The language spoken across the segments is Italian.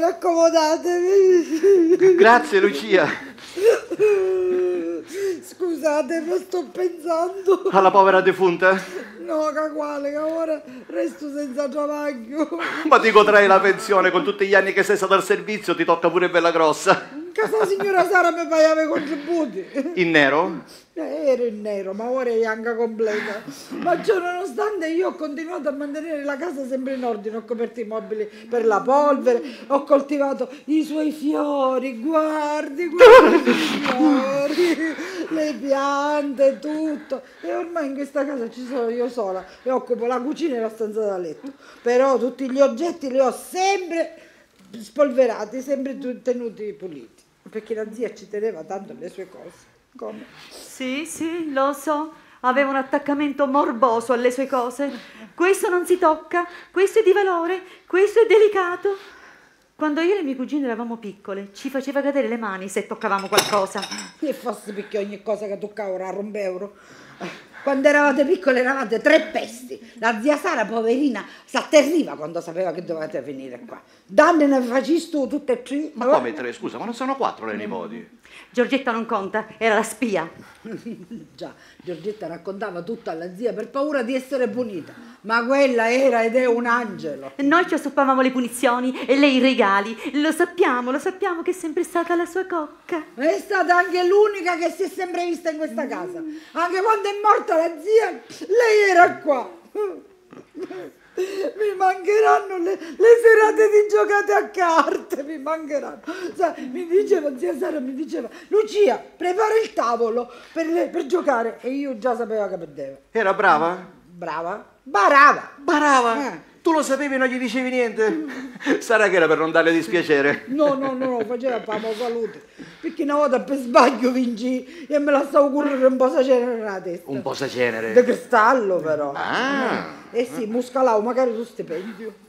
signore, accomodatevi. Grazie Lucia. Scusate, ma sto pensando. Alla povera defunta? No, che quale, che ora resto senza travaglio. Ma ti godrai la pensione con tutti gli anni che sei stato al servizio, ti tocca pure bella grossa. Che sta signora Sara mi pagava i contributi. In nero? Eh, Ero in nero, ma ora è anche completa. Ma ciò nonostante io ho continuato a mantenere la casa sempre in ordine, ho coperto i mobili per la polvere, ho coltivato i suoi fiori, guardi, guardi i fiori, le piante, tutto. E ormai in questa casa ci sono io sola e occupo la cucina e la stanza da letto. Però tutti gli oggetti li ho sempre spolverati, sempre tenuti puliti. Perché la zia ci teneva tanto alle sue cose. Come? Sì, sì, lo so. Aveva un attaccamento morboso alle sue cose. Questo non si tocca, questo è di valore, questo è delicato. Quando io e le mie cugine eravamo piccole, ci faceva cadere le mani se toccavamo qualcosa. E fosse perché ogni cosa che toccava era un euro. Quando eravate piccole eravate tre pesti. La zia Sara, poverina, si atterriva quando sapeva che dovevate venire qua. Danne ne facisti tu tutte e tre? Ma come tre? Scusa, ma non sono quattro le nipoti? Giorgetta non conta, era la spia. Già, Giorgetta raccontava tutto alla zia per paura di essere punita. Ma quella era ed è un angelo. Noi ci assoppavamo le punizioni e lei i regali. Lo sappiamo, lo sappiamo che è sempre stata la sua cocca. È stata anche l'unica che si è sempre vista in questa casa. Anche quando è morta la zia, lei era qua. Mi mancheranno le, le serate di giocate a carte, mi mancheranno. Sa, mi diceva, zia Sara mi diceva, Lucia, prepara il tavolo per, le- per giocare. E io già sapevo che perdeva. Era brava? Brava? Barava. Barava? Eh. Tu lo sapevi e non gli dicevi niente? Sarà che era per non darle dispiacere. No, no, no, no, faceva per la salute. Perché una volta per sbaglio vinci e me la stavo correre un po' sacenere nella testa. Un po' sa Di cenere. cristallo però. Ah. Eh sì, muscalavo magari su stipendio.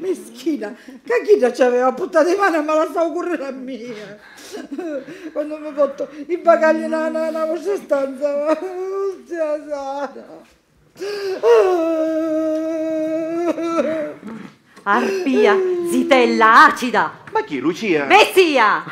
Meschina. Che chi ci aveva buttato in mano e me la stavo correre a mia. Quando mi ho fatto i bagagli nella, nella vostra stanza. Zia Sara. Arpia, zitella acida. Ma chi, Lucia? Messia!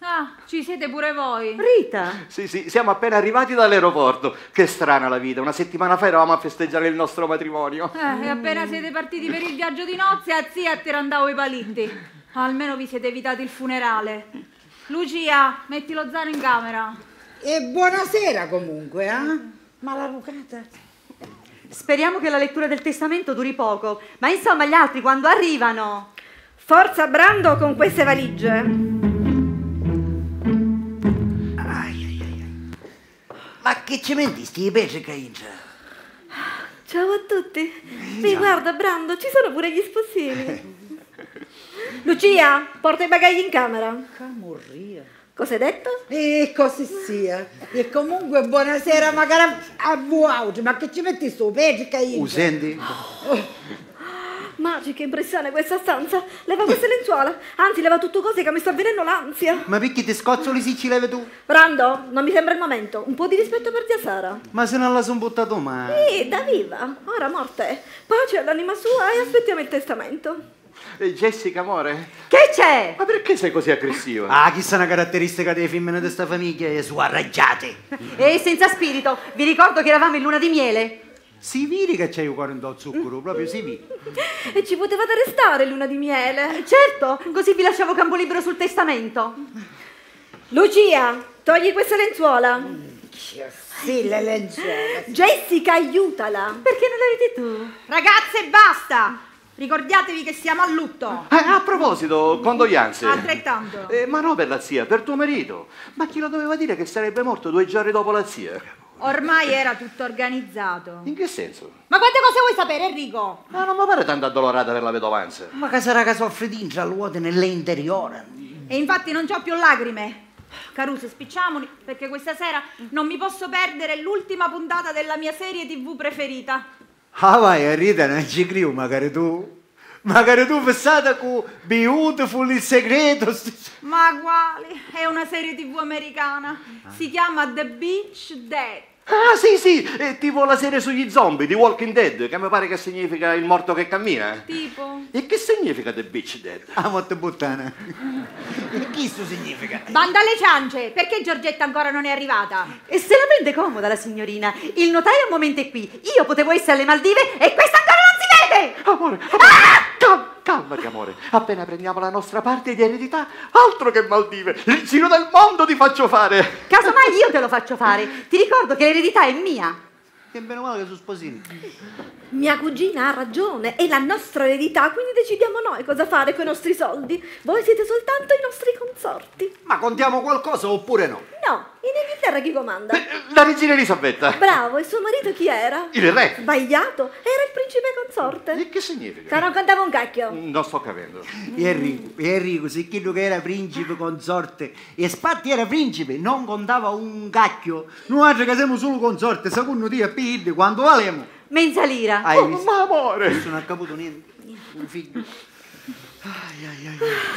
Ah, ci siete pure voi. Rita, Sì, sì, siamo appena arrivati dall'aeroporto. Che strana la vita. Una settimana fa eravamo a festeggiare il nostro matrimonio. Eh, e appena siete partiti per il viaggio di nozze, a zia ti randavo i palitti. Almeno vi siete evitati il funerale. Lucia, metti lo zaino in camera. E buonasera comunque, eh? Ma la rucata. speriamo che la lettura del testamento duri poco. Ma insomma, gli altri quando arrivano? Forza Brando con queste valigie. Ma che cementi sti pesce che intra? Ciao a tutti. Mi guarda Brando, ci sono pure gli sposini. Lucia, porta i bagagli in camera. Camorria. Cosa hai detto? E così sia. E comunque buonasera magari a wow, ma che ci metti su pesca io? Uh, senti? Magica impressione questa stanza. Leva queste lenzuola. Anzi, leva tutto cose che mi sta venendo l'ansia. Ma perché ti scozzoli si ci levi tu? Brando, non mi sembra il momento. Un po' di rispetto per zia Sara. Ma se non la son buttato mai. Sì, da viva. Ora morte. Pace all'anima sua e aspettiamo il testamento. Eh, Jessica, amore? Che c'è? Ma perché sei così aggressiva? Ah, chissà una caratteristica dei femmine di sta famiglia, è su arraggiate. E senza spirito, vi ricordo che eravamo in luna di miele. Si vedi che c'hai un cuore in zucchero, proprio si vede. E ci potevate restare luna di miele. Certo, così vi lasciavo campo libero sul testamento. Lucia, togli questa lenzuola. Sì, le lenzuola. Jessica, aiutala. Perché non l'avete tu? Ragazze, basta! Ricordatevi che siamo a lutto. Eh, a proposito, condoglianze. Altrettanto. Eh, ma no per la zia, per tuo marito. Ma chi lo doveva dire che sarebbe morto due giorni dopo la zia? Ormai era tutto organizzato. In che senso? Ma quante cose vuoi sapere, Enrico? Ma non mi pare tanto addolorata per la vedovanza. Ma che sarà che soffre di intraluote nell'interiore? E infatti non c'ho più lacrime. Caruso, spicciamoli, perché questa sera non mi posso perdere l'ultima puntata della mia serie tv preferita. Ah vai, Rita, non ci credo, magari tu. Magari tu pensate con Beautiful il segreto. Ma quale? È una serie tv americana. Si chiama The Beach Dead. Ah, sì, sì, eh, tipo la serie sugli zombie di Walking Dead, che mi pare che significa il morto che cammina. Tipo. E che significa The Beach Dead? Ah, motte puttana. E chi sto significa? Banda alle ciance, perché Giorgetta ancora non è arrivata? E se la prende comoda la signorina. Il notaio un momento è qui. Io potevo essere alle Maldive e questa ancora non vede! Amore, amore, cal- calmati amore. Appena prendiamo la nostra parte di eredità, altro che Maldive, il giro del mondo ti faccio fare. Casomai io te lo faccio fare. Ti ricordo che l'eredità è mia. Che bene o male che sono sposini. Mia cugina ha ragione, è la nostra eredità, quindi decidiamo noi cosa fare con i nostri soldi. Voi siete soltanto i nostri consorti. Ma contiamo qualcosa oppure no? No, in Inghilterra chi comanda? Eh, La regina Elisabetta. Bravo, e suo marito chi era? Il re. Sbagliato, era il principe consorte. E che significa? Se non contava un cacchio. Non sto capendo. Enrico, Enrico, se quello che era principe consorte e Spatti era principe, non contava un cacchio. Noi che siamo solo consorte, secondo te a PD, quanto valemo? Mezza lira. Hai Oh, visto? ma amore. Non ha caputo niente. Un figlio.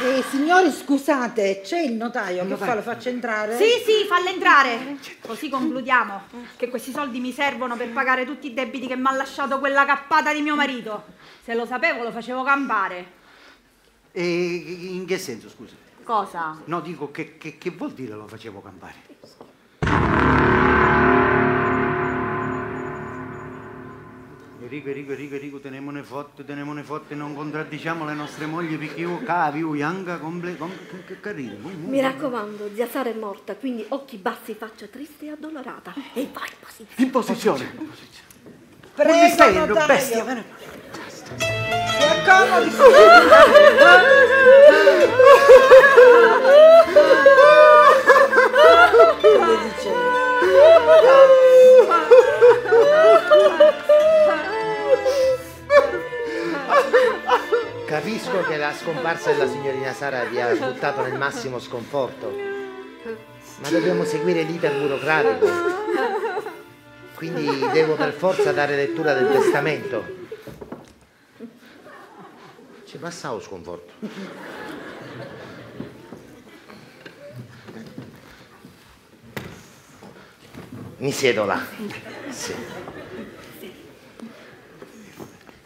Eh, signori, scusate, c'è il notaio che fa? Lo faccio entrare? Sì, sì, falla entrare. Così concludiamo che questi soldi mi servono per pagare tutti i debiti che mi ha lasciato quella cappata di mio marito. Se lo sapevo lo facevo campare. E in che senso, scusa? Cosa? No, dico che, che, che vuol dire lo facevo campare? Enrico, Enrico, Enrico, Enrico, tenemone forte, tenemone forte, non contraddiciamo le nostre mogli perché io cavi, io ianga, comple, com, che, carino. mu- mu- Mi raccomando, zia Sara è morta, quindi occhi bassi, faccia triste e addolorata. E vai in posizione. In posizione. Prego, Dove stai, notaio. bestia? Vieni. Si accomodi, Come dicevo. Capisco che la scomparsa della signorina Sara vi ha buttato nel massimo sconforto, ma dobbiamo seguire l'iter burocratico. Quindi devo per forza dare lettura del testamento. Ci passa lo sconforto. Mi siedo là. Sì.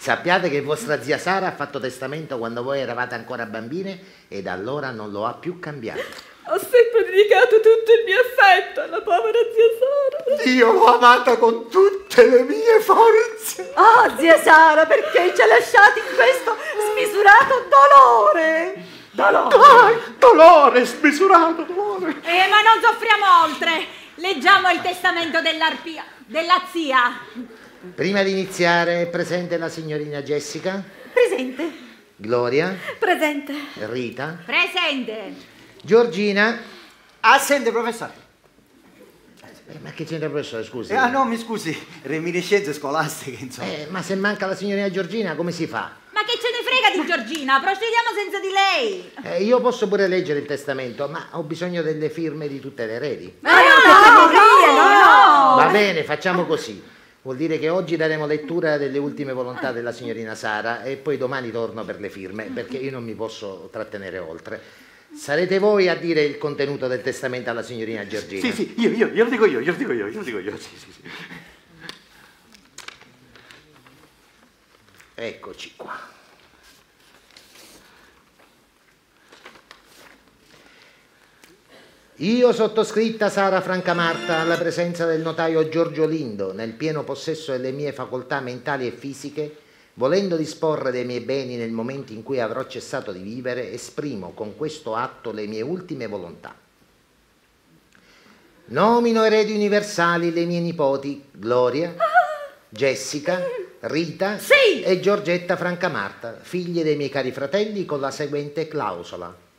Sappiate che vostra zia Sara ha fatto testamento quando voi eravate ancora bambine e da allora non lo ha più cambiato. Ho sempre dedicato tutto il mio affetto alla povera zia Sara. Io l'ho amata con tutte le mie forze. Oh, zia Sara, perché ci ha lasciati in questo smisurato dolore? Dolore. Dai, dolore, smisurato dolore. Eh, ma non soffriamo oltre. Leggiamo il testamento dell'arpia, della zia. Prima di iniziare è presente la signorina Jessica, Presente. Gloria, Presente. Rita, Presente. Giorgina. Assente, professore. Eh, ma che c'entra il professore, scusi? Eh, ah no, mi scusi, reminiscenze scolastiche, insomma. Eh, ma se manca la signorina Giorgina come si fa? Ma che ce ne frega di Giorgina? Procediamo senza di lei. Eh, io posso pure leggere il testamento, ma ho bisogno delle firme di tutte le eredi. Ma no, no, no. Va bene, facciamo così. Vuol dire che oggi daremo lettura delle ultime volontà della signorina Sara e poi domani torno per le firme, perché io non mi posso trattenere oltre. Sarete voi a dire il contenuto del testamento alla signorina Giorgina? Sì, sì, io, io, glielo dico io, glielo dico io, glielo dico io, sì, sì, sì. Eccoci qua. Io sottoscritta Sara Francamarta alla presenza del notaio Giorgio Lindo, nel pieno possesso delle mie facoltà mentali e fisiche, volendo disporre dei miei beni nel momento in cui avrò cessato di vivere, esprimo con questo atto le mie ultime volontà. Nomino eredi universali le mie nipoti Gloria, Jessica, Rita Sì! e Giorgetta Francamarta, figlie dei miei cari fratelli, con la seguente clausola.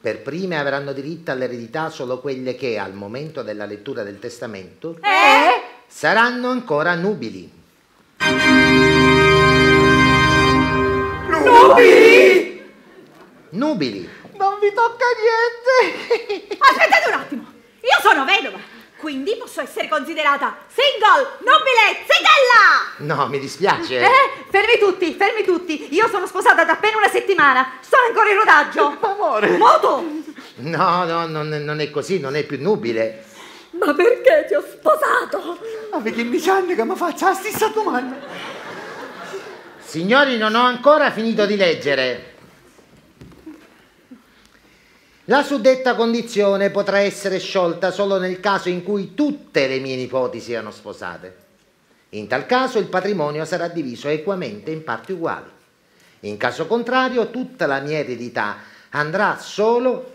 Per prime avranno diritto all'eredità solo quelle che, al momento della lettura del testamento, Eh? saranno ancora nubili. Nubili! Non vi tocca niente. Aspettate un attimo. Io sono vedova, quindi posso essere considerata single, nobile, zitella. No, mi dispiace. Eh, fermi tutti, fermi tutti. Io sono sposata da appena una settimana. Sono ancora in rodaggio. Amore. Moto. No, no, non, non è così, non è più nubile. Ma perché ti ho sposato? Ma perché mi sanno che mi faccia la stessa domanda? Signori, non ho ancora finito di leggere. La suddetta condizione potrà essere sciolta solo nel caso in cui tutte le mie nipoti siano sposate. In tal caso il patrimonio sarà diviso equamente in parti uguali. In caso contrario, tutta la mia eredità andrà solo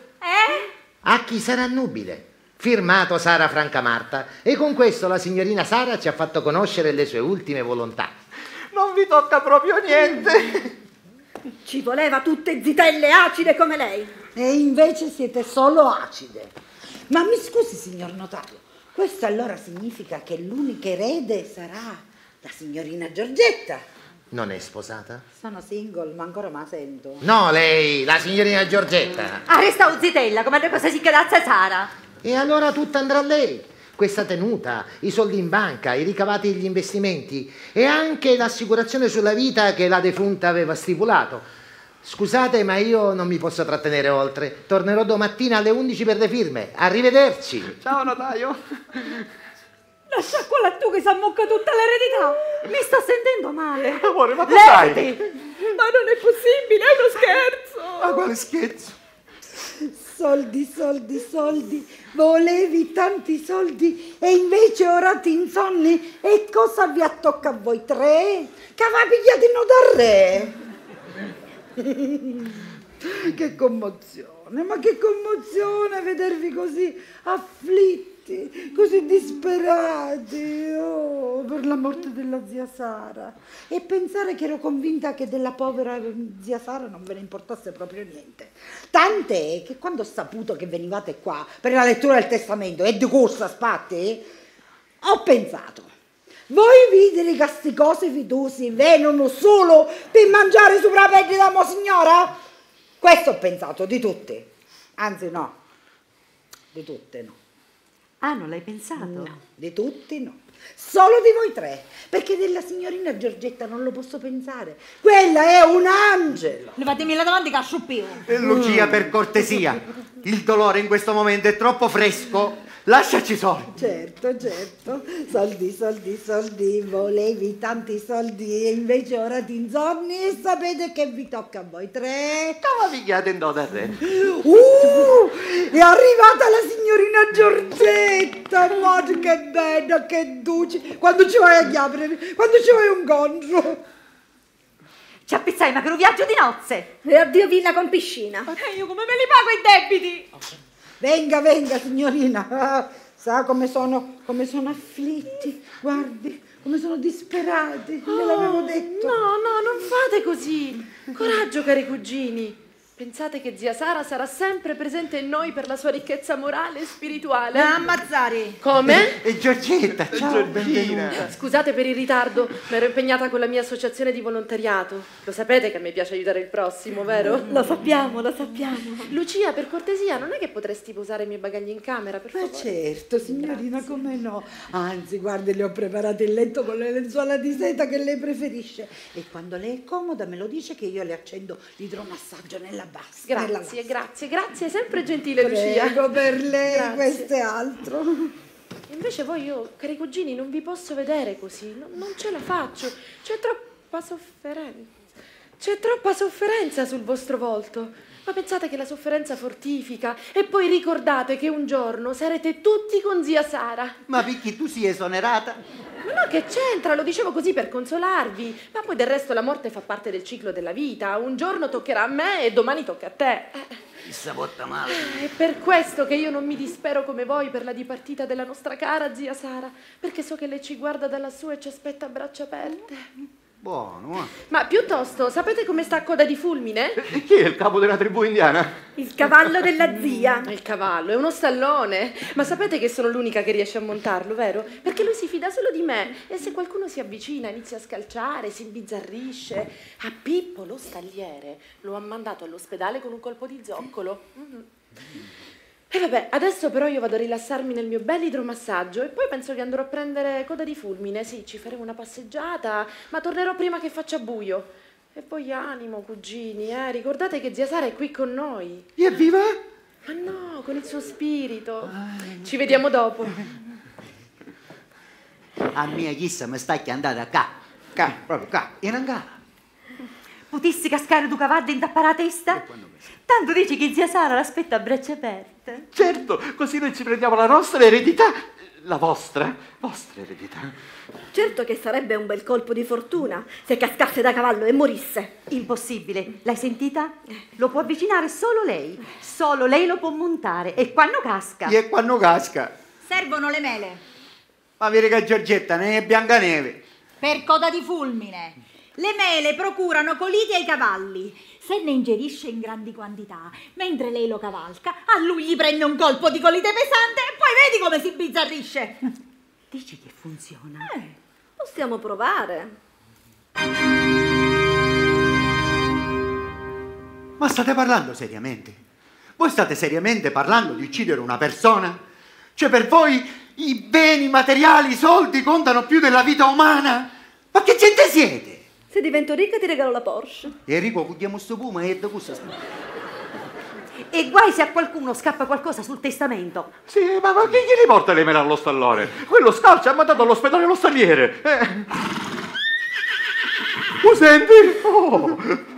a chi sarà nubile. Firmato Sara Francamarta. E con questo la signorina Sara ci ha fatto conoscere le sue ultime volontà. Non vi tocca proprio niente. Ci voleva tutte zitelle acide come lei. E invece siete solo acide. Ma mi scusi, signor notario, questo allora significa che l'unica erede sarà la signorina Giorgetta. Non è sposata? Sono single, ma ancora me la sento. No, lei, la signorina Giorgetta. Arresta un zitella, come le cose si cadazza Sara. E allora tutto andrà a lei. Questa tenuta, i soldi in banca, i ricavati degli investimenti e anche l'assicurazione sulla vita che la defunta aveva stipulato. Scusate, ma io non mi posso trattenere oltre. Tornerò domattina alle 11 per le firme. Arrivederci. Ciao notaio. Lascia qua tu che si ammocca tutta l'eredità. Mi sta sentendo male. Amore, ma cos'hai? Ma non è possibile, è uno scherzo. Ma quale scherzo? Soldi, soldi, soldi. Volevi tanti soldi e invece ora ti insonni. E cosa vi attocca a voi tre? Che aveva pigliato da re. che commozione, ma che commozione vedervi così afflitti, così disperati oh, per la morte della zia Sara e pensare che ero convinta che della povera zia Sara non ve ne importasse proprio niente. Tant'è che quando ho saputo che venivate qua per la lettura del testamento e di corsa spatti, ho pensato. Voi videri che sti cose fidusi vengono solo per mangiare sopra la pelle della monsignora? Questo ho pensato di tutti. Anzi no, di tutte no. Ah, non l'hai pensato? No, di tutti no. Solo di voi tre, perché della signorina Giorgetta non lo posso pensare. Quella è un angelo. Levatemi la davanti che asciuppio. E Lucia, per cortesia, il dolore in questo momento è troppo fresco. Lasciaci soli. Certo, certo. Soldi, soldi, soldi. Volevi tanti soldi e invece ora ti insonni e sapete che vi tocca a voi tre. Come pigliate in dote a re? Uh, è arrivata la signorina Giorgetta. Guarda che bella, che duci. Quando ci vai a chiapere, quando ci vai un gonzo. Ci appizzai, ma che un viaggio di nozze. E addio villa con piscina. E io come me li pago i debiti? Venga, venga, signorina. Ah, sa come sono, come sono afflitti. Guardi, come sono disperati. Me l'avevo detto. No, no, non fate così. Coraggio, cari cugini. Pensate che zia Sara sarà sempre presente in noi per la sua ricchezza morale e spirituale. Ammazzari. Come? E Giorgetta, ciao, benvenuta. Scusate per il ritardo, mi ero impegnata con la mia associazione di volontariato. Lo sapete che a me piace aiutare il prossimo, vero? Lo sappiamo, lo sappiamo. Lucia, per cortesia, non è che potresti posare i miei bagagli in camera, per Ma favore? certo, signorina, come no? Anzi, guardi, le ho preparato il letto con le lenzuola di seta che lei preferisce. E quando lei è comoda me lo dice che io le accendo l'idromassaggio nella nella Grazie, bassa. grazie, grazie, sempre gentile Lucia. Prego per lei, Grazie. questo è altro. Invece voi io, cari cugini, non vi posso vedere così, no- non ce la faccio. C'è troppa sofferenza. C'è troppa sofferenza sul vostro volto. Ma pensate che la sofferenza fortifica e poi ricordate che un giorno sarete tutti con zia Sara. Ma perché tu sei esonerata? Ma no, che c'entra? Lo dicevo così per consolarvi. Ma poi del resto la morte fa parte del ciclo della vita. Un giorno toccherà a me e domani tocca a te. Chissà porta male. È per questo che io non mi dispero come voi per la dipartita della nostra cara zia Sara, perché so che lei ci guarda da lassù e ci aspetta a braccia aperte. Buono, eh. Ma piuttosto, sapete come sta a coda di fulmine? E chi è il capo della tribù indiana? Il cavallo della zia. Il cavallo, è uno stallone. Ma sapete che sono l'unica che riesce a montarlo, vero? Perché lui si fida solo di me e se qualcuno si avvicina inizia a scalciare, si imbizzarrisce. A Pippo, lo stalliere, lo ha mandato all'ospedale con un colpo di zoccolo. Mhm. E vabbè, adesso però io vado a rilassarmi nel mio bel idromassaggio e poi penso che andrò a prendere coda di fulmine. Sì, ci faremo una passeggiata, ma tornerò prima che faccia buio. E poi animo, cugini, eh, ricordate che zia Sara è qui con noi. E viva? Ma no, con il suo spirito. Ci vediamo dopo. A mia chissà mi sta andata qua, qua, proprio qua, in angala. Potissi cascare tu cavallo in tappare la testa? Tanto dici che zia Sara l'aspetta a braccia aperte. Certo, così noi ci prendiamo la nostra eredità, la vostra, vostra eredità. Certo che sarebbe un bel colpo di fortuna se cascasse da cavallo e morisse. Impossibile, l'hai sentita? Lo può avvicinare solo lei. Solo lei lo può montare e quando casca. E quando casca? Servono le mele Ma vedi che Giorgetta ne è Biancaneve. per coda di fulmine. Le mele procurano coliti ai cavalli. Se ne ingerisce in grandi quantità, mentre lei lo cavalca, a lui gli prende un colpo di colite pesante e poi vedi come si bizzarrisce. Dici che funziona? Possiamo provare. Ma state parlando seriamente? Voi state seriamente parlando di uccidere una persona? Cioè per voi i beni materiali, i soldi contano più della vita umana? Ma che gente siete? Se divento ricca ti regalo la Porsche. Enrico, cucchiamo sto puma e da cosa sta? E guai se a qualcuno scappa qualcosa sul testamento. Sì, ma, ma chi gli riporta le mele allo stallone? Quello scalcia ha mandato all'ospedale lo stalliere. Eh. Lo senti? Oh.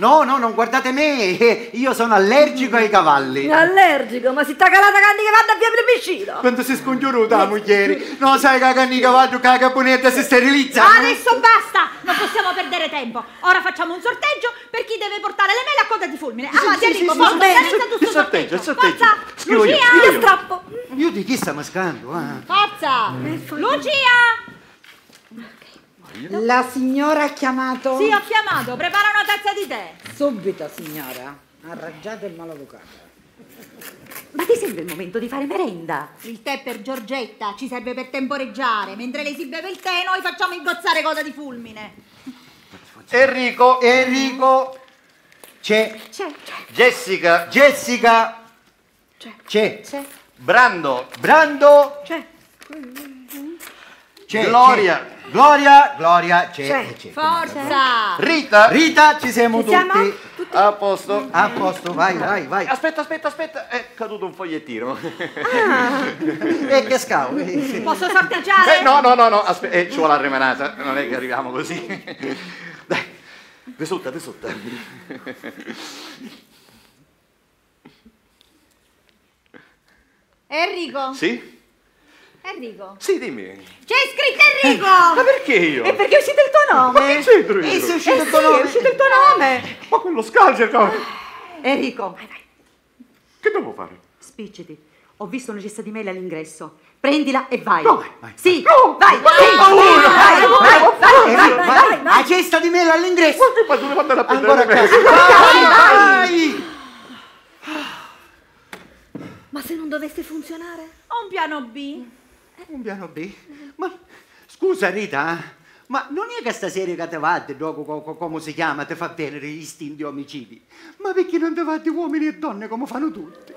No, no, non guardate me, eh, io sono allergico ai cavalli. Allergico, ma si sta calata canni che vanno a via plebiscito. Quando si è scongiuruta la moglie, no sai che canni i cavalli, che la caponetta si sterilizza. Adesso basta! Non possiamo perdere tempo. Ora facciamo un sorteggio per chi deve portare le mele a coda di fulmine. Avanti, sì, sì, Enrico, sì, forza, sì, organizza tu il sto sorteggio, il sorteggio. Forza! Io, Lucia! io. Strappo. Io di chi sta mascando? Ah. Forza! Lucia! La signora ha chiamato? Sì, ho chiamato. Prepara una tazza di tè. Subito, signora. Arrangiate il maleducato. Ma ti sembra il momento di fare merenda? Il tè per Giorgetta ci serve per temporeggiare. Mentre lei si beve il tè, noi facciamo ingozzare coda di fulmine. Enrico, Enrico, c'è C'è, c'è, Jessica, Jessica, c'è c'è. Brando, Brando, C'è. C'è Gloria. c'è. Gloria, Gloria, c'è, C'è. eh, c'è. Forza! Rita. Rita, ci siamo Ci tutti. siamo? A posto. A posto, vai, vai, vai. Aspetta, aspetta, aspetta, è caduto un fogliettino. E che scavo. eh. Posso sorteggiare? Eh, no, no, no, no, aspetta, eh, ci vuole la remenata, non è che arriviamo così. Dai, risulta, risulta. Enrico? Sì? Enrico? Sì, dimmi. C'è scritto Enrico! Ma perché io? E perché è uscito il tuo Ma che nome? c'entro io? E se è uscito il Sì, tuo è nome? uscito il tuo nome. Ma quello scalcia, Enrico, vai, vai, che devo fare? spicciti. Ho visto una cesta di mele all'ingresso. Prendila e vai. No, vai, vai. Sì, No, vai, ma sì, vai, vai, vai, vai, Enrico, vai, vai, vai, La cesta di mele all'ingresso. Ma tu devo andare a prendere Ancora le a mele. casa. Vai! Ma se non dovesse funzionare? Ho un piano B. Un piano B? Ma scusa Rita, eh, ma non è che stasera che te vatti, dopo co- co- come si chiama, ti fa venere gli istinti omicidi? Ma perché non ti vatti uomini e donne come fanno tutti?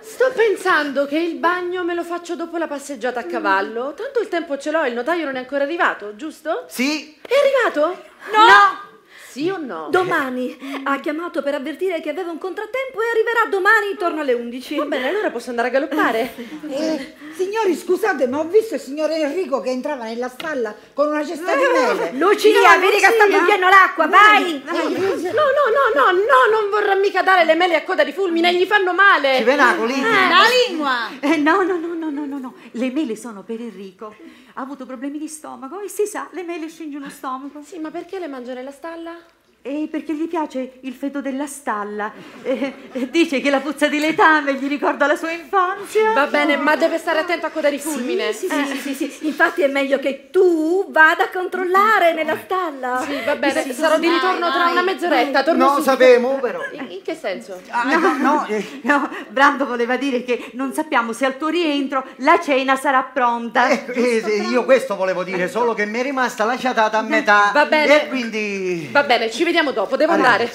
Sto pensando che il bagno me lo faccio dopo la passeggiata a cavallo. Tanto il tempo ce l'ho, il notaio non è ancora arrivato, giusto? Sì, È arrivato? No! Sì o no? Domani. Ha chiamato per avvertire che aveva un contrattempo e arriverà domani intorno alle 11. Va bene, allora posso andare a galoppare. Eh, signori, scusate, ma ho visto il signore Enrico che entrava nella stalla con una cesta di mele. Lucia, vedi che sta bugliando l'acqua, vai! No, no, no, no, no, non vorrà mica dare le mele a coda di fulmine, gli fanno male. ci venacoli. La lingua! Eh, no, no, no, no, no, no, no. Le mele sono per Enrico. Ha avuto problemi di stomaco e si sa, le mele scingono stomaco. Sì, ma perché le mangia nella stalla? E perché gli piace il feto della stalla. Eh, eh, dice che la puzza di letame gli ricorda la sua infanzia. Va bene, ma deve stare attento a coda di fulmine. Sì, sì, sì, sì, Infatti è meglio che tu vada a controllare nella stalla. Sì, va bene, sarò di ritorno tra una mezz'oretta, torno Non sapevamo però. In, in che senso? Ah, no, no, eh, No, Brando voleva dire che non sappiamo se al tuo rientro la cena sarà pronta. eh, eh, sì, io questo volevo dire, solo che mi è rimasta lasciata a metà. Va bene. E quindi... Va bene, ci vediamo dopo, devo andare.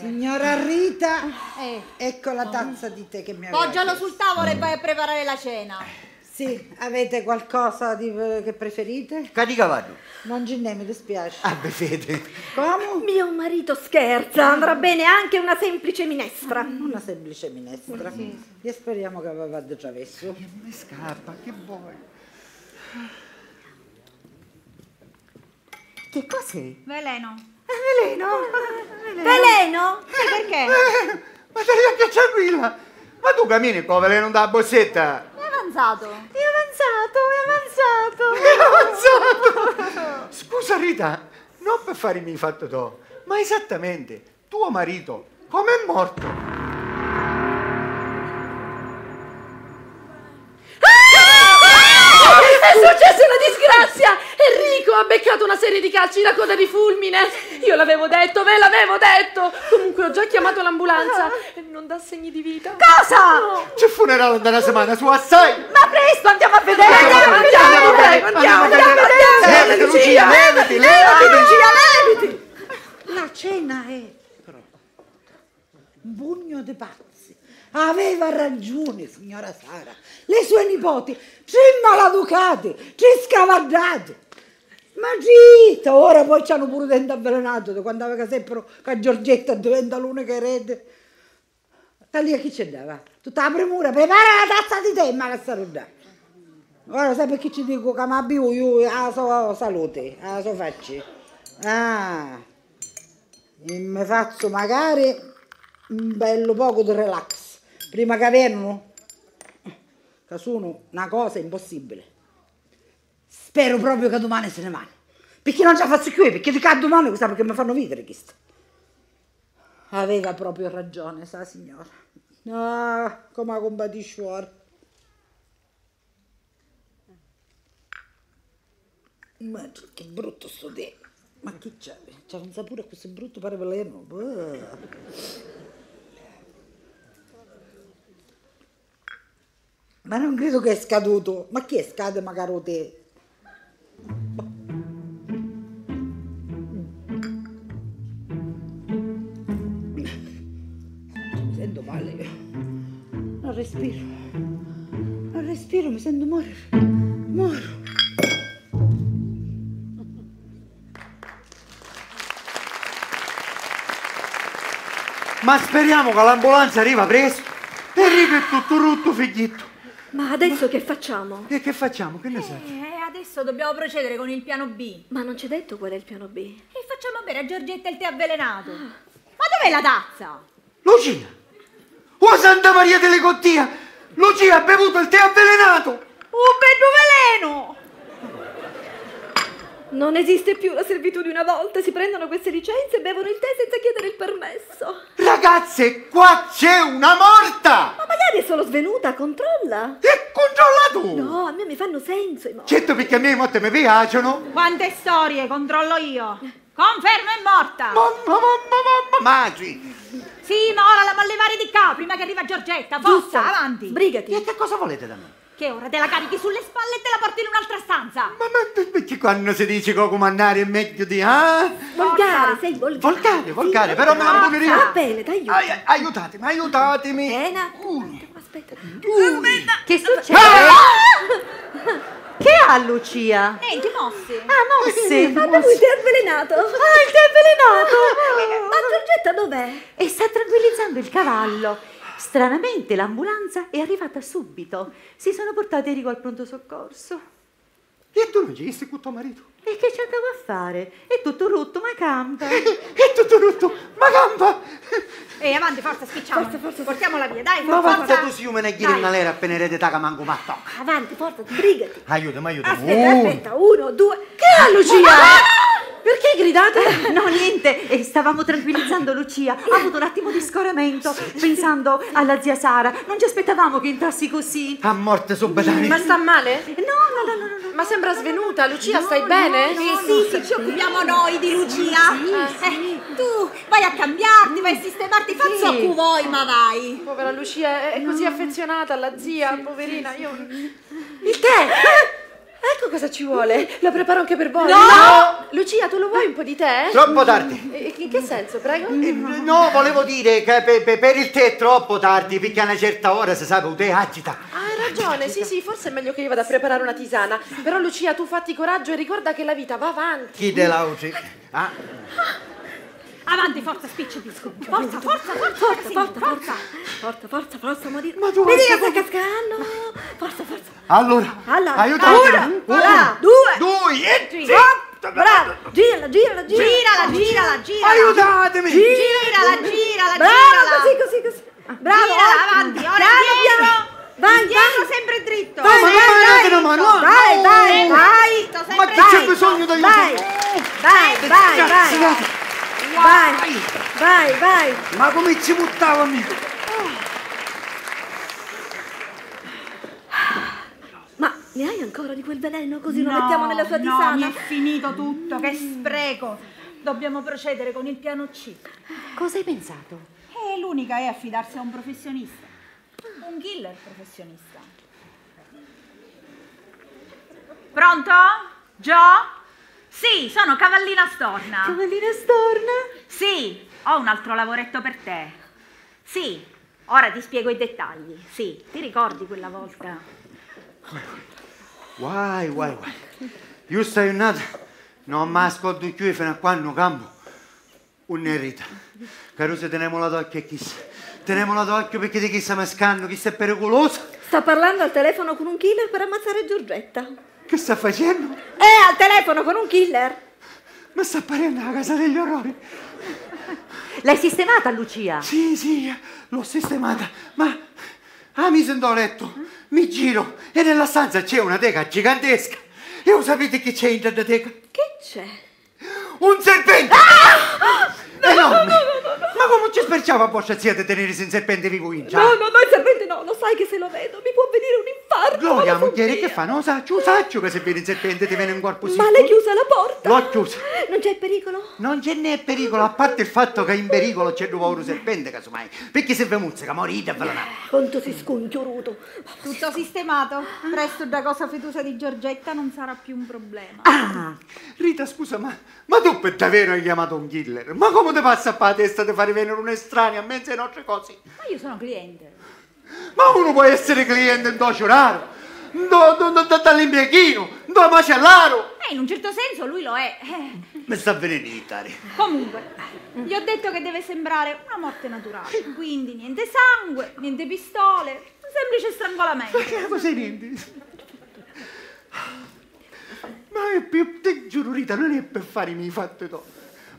Signora Rita, Eh, ecco la tazza di tè che mi aveva poggialo chiesto. sul tavolo e vai a preparare la cena. Sì, avete qualcosa di- che preferite? Cadicavallo. Non ce n'è, mi dispiace. Ah, beh, fede. Come? Mio marito scherza, andrà bene anche una semplice minestra. Una semplice minestra. E speriamo che aveva di traverso. Mi scappa, che vuoi? Che cos'è? Veleno. Veleno? Veleno? Perché? Eh, ma stai anche tranquilla. Ma tu cammini con veleno da bossetta? È avanzato. È avanzato, è avanzato. È avanzato! Scusa Rita, non per farmi il fatto tu, ma esattamente, tuo marito, com'è morto? È successa una disgrazia! Enrico ha beccato una serie di calci da coda di fulmine. Io l'avevo detto, ve l'avevo detto. Comunque ho già chiamato l'ambulanza e non dà segni di vita. Cosa? C'è funerale da una settimana su assai! Ma presto, andiamo a vedere. Andiamo, andiamo, andiamo, andiamo, andiamo, Levati, Lucia, levati, levati, Lucia! La cena è pugno di pazzi. Aveva ragione, signora Sara. Le sue nipoti, tre maleducati, tre scavallati. Ma zitto, ora poi ci hanno pure dentro avvelenato da quando aveva sempre che Giorgetta diventa l'unica erede. Da lì a chi ci dava? Tutta la premura, prepara la tazza di tè, ma che roba. Ora sai perché ci dico che mi abbiamo io la sua salute, la sua faccia. Ah, e mi faccio magari un bello poco di relax. Prima che vengono, che sono una cosa impossibile. Spero proprio che domani se ne vanno. Perché non ce la faccio qui, perché di che domani cosa perché mi fanno vivere questo. Aveva proprio ragione, sa signora. Ah, come la compatisco ora. Ma che brutto sto tè. Ma che c'è? C'è un sapore così brutto, pare veleno. Ma non credo che è scaduto. Ma chi è scade magari o te? Mi sento male. Non respiro. Non respiro, mi sento morire. Muoro. Ma speriamo che l'ambulanza arriva presto. Enrico è tutto rutto, figlietto. Ma adesso che facciamo? E che facciamo? Che ne sai? E adesso dobbiamo procedere con il piano B. Ma non ci hai detto qual è il piano B? E facciamo bere a Giorgetta il tè avvelenato. Ma dov'è la tazza? Lucia! Oh Santa Maria delle Cottia! Lucia ha bevuto il tè avvelenato! Un bello veleno! Non esiste più la servitù di una volta, si prendono queste licenze e bevono il tè senza chiedere il permesso. Ragazze, qua c'è una morta! Ma magari è solo svenuta, controlla. E controlla tu! No, a me mi fanno senso i morti. Certo perché a me i morte mi piacciono! Quante storie, controllo io. Confermo è morta. Mamma, mamma, mamma, Magi! Sì, ma ora la voglio levare di qua prima che arriva Giorgetta. Forza, avanti. Sbrigati. E che cosa volete da me? Che ora te la carichi sulle spalle e te la porti in un'altra stanza. Ma, ma perché quando si dice che comandare è meglio di... Ah? Volgare, sei volgare. Volgare, volgare, però me la Va pulirò! bene, t'aiuto. Ai- aiutatemi, aiutatemi! Bene. Aspetta. Che succede? Che ha Lucia? Niente, mossi. Ah, mosse. Ma lui ti ha avvelenato. Ah, il tè avvelenato. Ma Giorgetta dov'è? E sta tranquillizzando il cavallo. Stranamente l'ambulanza è arrivata subito. Si sono portati Enrico al pronto soccorso. E tu non ci sei con tuo marito? E che ci andavo a fare? È tutto rotto, ma campa. È tutto rotto, ma gamba! E avanti, forza, spicciamo. Portiamola via, dai, Ma forza. quanto tu si umene chiedi una lera appena eredità che manco ma tocca! Avanti, forza, sbrigati. Aiutami, aiutami! Aspetta, Uh. aspetta. Uno, due. Che ha Lucia? Perché gridate? No, niente, e stavamo tranquillizzando Lucia. Ha avuto un attimo di scoramento, pensando alla zia Sara. Non ci aspettavamo che entrassi così. A morte subitamente! Ma sta male? No, no, no, no, no. Ma sembra svenuta. Lucia, stai bene? Sì, sì, sì, ci occupiamo noi di Lucia. Eh, tu vai a cambiarti, vai a sistemarti, fazzo Sì. cu voi, ma vai. Povera Lucia, è così affezionata alla zia, poverina. Io... Il tè. Ecco cosa ci vuole. Lo preparo anche per voi. No! Lucia, tu lo vuoi un po' di tè? Troppo tardi! In che senso, prego? Eh, No, volevo dire che per, per- per il tè è troppo tardi, perché a una certa ora si sa il tè agita. Hai ragione, sì, sì, forse è meglio che io vada a preparare una tisana. Però Lucia, tu fatti coraggio e ricorda che la vita va avanti. Chi te la usi? Ah, Avanti, forza, spicci, pisco. Forza, forza, forza, Forza, forza, forza. forza, forza, forza, forza. Ma tu- Vedi che sta cascando. Forza, forza. allora, Allora, aiutatemi. una, una, due, due, tre, bravo, girala, girala, girala. Girala, girala, girala. aiutatemi. Girala, girala, Bravo, girala. così, così, così. Bravo, Girala, avanti, ora Piano, piano. Vai, Indietro, vai. sempre dritto. Vai, ma vai, vai. Vai, vai, vai. Dritto, Ma c'è bisogno di aiuto? Vai, vai, vai, vai. Vai, vai, vai. Ma come ci buttava amico? Ma ne hai ancora di quel veleno così lo No, mettiamo nella sua No, tisana? mi è finito tutto, che spreco. Dobbiamo procedere con il piano C. Cosa hai pensato? E l'unica è affidarsi a un professionista. Un killer professionista. Pronto? Gio? Sì, sono Cavallina Storna. Cavallina storna? Sì, ho un altro lavoretto per te. Sì, ora ti spiego i dettagli. Sì, ti ricordi quella volta? Guai, guai, guai. Io stai nata, non mi ascolto più fino a quando campo. Un'erita. Caruso, teniamola d'occhio a chissà. Teniamola d'occhio perché di chissà mi scanno, chissà è pericoloso. Sta parlando al telefono con un killer per ammazzare Giorgetta. Che sta facendo? È al telefono con un killer. Mi sta apparendo la casa degli orrori. L'hai sistemata, Lucia? Sì, sì, l'ho sistemata, ma ah, mi sento a letto, mi giro e nella stanza c'è una teca gigantesca. E lo sapete che c'è in quella teca? Che c'è? Un serpente! Enorme! Ma come ci sperciava a vostra zia di tenere un serpente vivo in No, ciao? no, no, il serpente no, lo sai che se lo vedo mi può venire un infarto. Gloria, lo moglie, che fa? Non saccio, saccio che se viene il serpente ti viene un corpo Ma l'hai chiusa la porta? L'ho chiusa. Non c'è pericolo? Non ce n'è pericolo, a parte il fatto che in pericolo c'è il nuovo serpente, casomai. Perché se vi muzzica, morite e ve la nate. Quanto si sconchiuruto. Tutto sistemato. Presto da cosa fetusa di Giorgetta non sarà più un problema. Ah, Rita, scusa, ma, ma tu per davvero hai chiamato un killer? Ma come ti passa per la testa di fare venire un estraneo a mezzo ai nostri cose? Ma io sono cliente. Ma uno può essere cliente in do, dall'impiechino, do macellaro. Eh, in un certo senso lui lo è. Eh, Mi sta venendo irritare. Comunque, gli ho detto che deve sembrare una morte naturale. Quindi niente sangue, niente pistole, un semplice strangolamento. Che cosa niente? Ma è più, ti giuro Rita, non è per fare i miei fatti tu,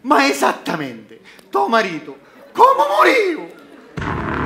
ma esattamente, tuo marito, come morivo?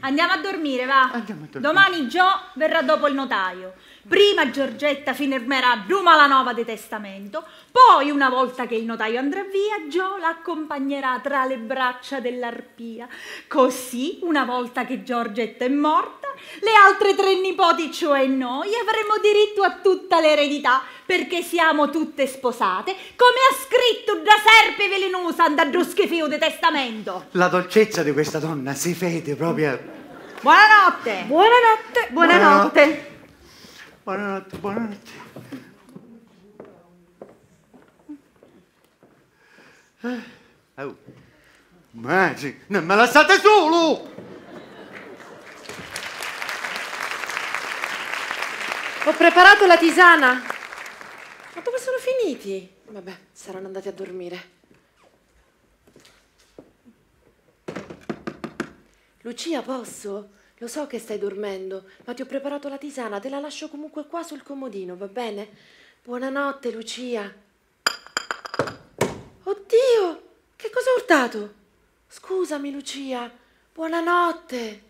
Andiamo a dormire, va. Andiamo a dormire. Domani Gio verrà dopo il notaio. Prima Giorgetta firmerà Duma la nova di testamento, poi una volta che il notaio andrà via, Gio l'accompagnerà tra le braccia dell'arpia. Così, una volta che Giorgetta è morta, le altre tre nipoti, cioè noi, avremo diritto a tutta l'eredità, perché siamo tutte sposate, come ha scritto da serpe velenosa da giuschifio di testamento. La dolcezza di questa donna si vede proprio... Buonanotte! Buonanotte. buonanotte. Buonanotte, buonanotte. Eh, oh. Ma sì, non me lasciate solo! Ho preparato la tisana. Ma dove sono finiti? Vabbè, saranno andati a dormire. Lucia, posso? Lo so che stai dormendo, ma ti ho preparato la tisana, te la lascio comunque qua sul comodino, va bene? Buonanotte, Lucia. Oddio, che cosa ho urtato? Scusami, Lucia. Buonanotte.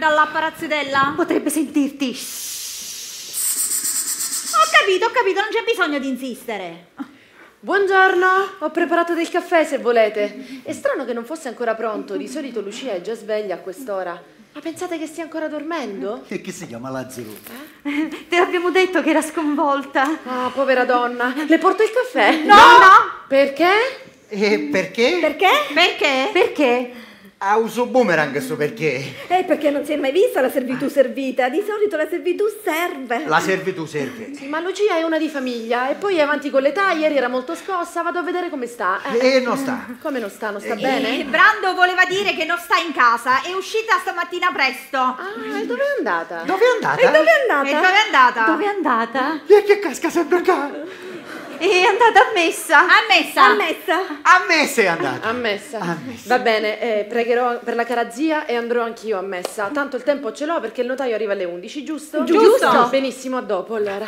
Dalla parazzitella? Potrebbe sentirti. capito, ho capito, non c'è bisogno di insistere. Buongiorno, ho preparato del caffè se volete. È strano che non fosse ancora pronto, di solito Lucia è già sveglia a quest'ora. Ma pensate che stia ancora dormendo? E che si chiama Lazzaro? Te l'abbiamo detto che era sconvolta. Ah, povera donna. Le porto il caffè? No, no. Perché? E perché? Perché? Perché? Perché? Ah, uso boomerang sto perché. Eh, perché non si è mai vista la servitù servita. Di solito la servitù serve. La servitù serve. Sì, ma Lucia è una di famiglia e poi è avanti con l'età, ieri era molto scossa, vado a vedere come sta. Eh, E non sta. Come non sta? Non sta Eh, bene? Brando voleva dire che non sta in casa, è uscita stamattina presto. Ah, e dove è andata? Dove è andata? E dove è andata? E dove è andata? Dove è andata? E che casca sempre qua? È andata a messa. Ammessa. Ammessa. A me sei andata. Ammessa. Va bene, eh, pregherò per la cara zia e andrò anch'io a messa. Tanto il tempo ce l'ho perché il notaio arriva alle 11, giusto? Giusto. Benissimo, a dopo allora.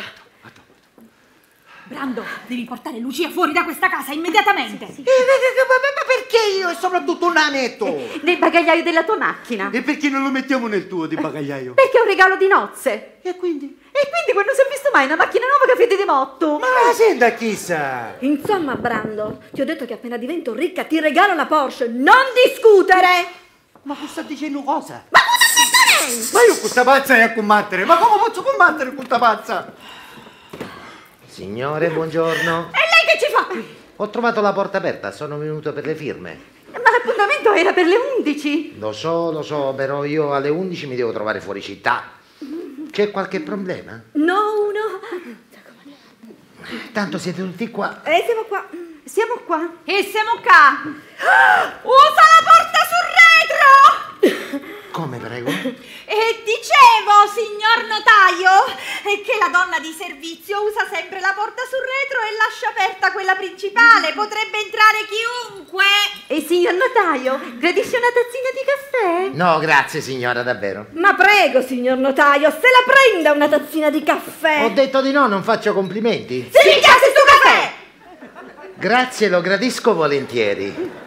Brando, devi portare Lucia fuori da questa casa immediatamente. E, e, e, ma, ma perché io e soprattutto un anetto? Nel bagagliaio della tua macchina. E perché non lo mettiamo nel tuo di bagagliaio? Perché è un regalo di nozze. E quindi? E quindi quando si è visto mai una macchina nuova che fede di motto. Ma la senta chissà. Insomma, Brando, ti ho detto che appena divento ricca ti regalo la Porsche. Non discutere! Ma cosa sta dicendo cosa? Ma cosa stai Ma io questa pazza è a combattere. Ma come posso combattere con questa pazza? Signore, buongiorno. E lei che ci fa qui? Ho trovato la porta aperta, sono venuto per le firme. Ma l'appuntamento era per le 11. Lo so, lo so, però io alle 11 mi devo trovare fuori città. C'è qualche problema? No, uno. Tanto siete tutti qua. E siamo qua. Siamo qua. E siamo qua. Usa la porta sul retro! Come prego? E dicevo, signor notaio, eh, che la donna di servizio usa sempre la porta sul retro e lascia aperta quella principale. Potrebbe entrare chiunque. E signor notaio, gradisce una tazzina di caffè? No, grazie signora, davvero. Ma prego, signor notaio, se la prenda una tazzina di caffè. Ho detto di no, non faccio complimenti. Si piace sto caffè! Grazie, lo gradisco volentieri.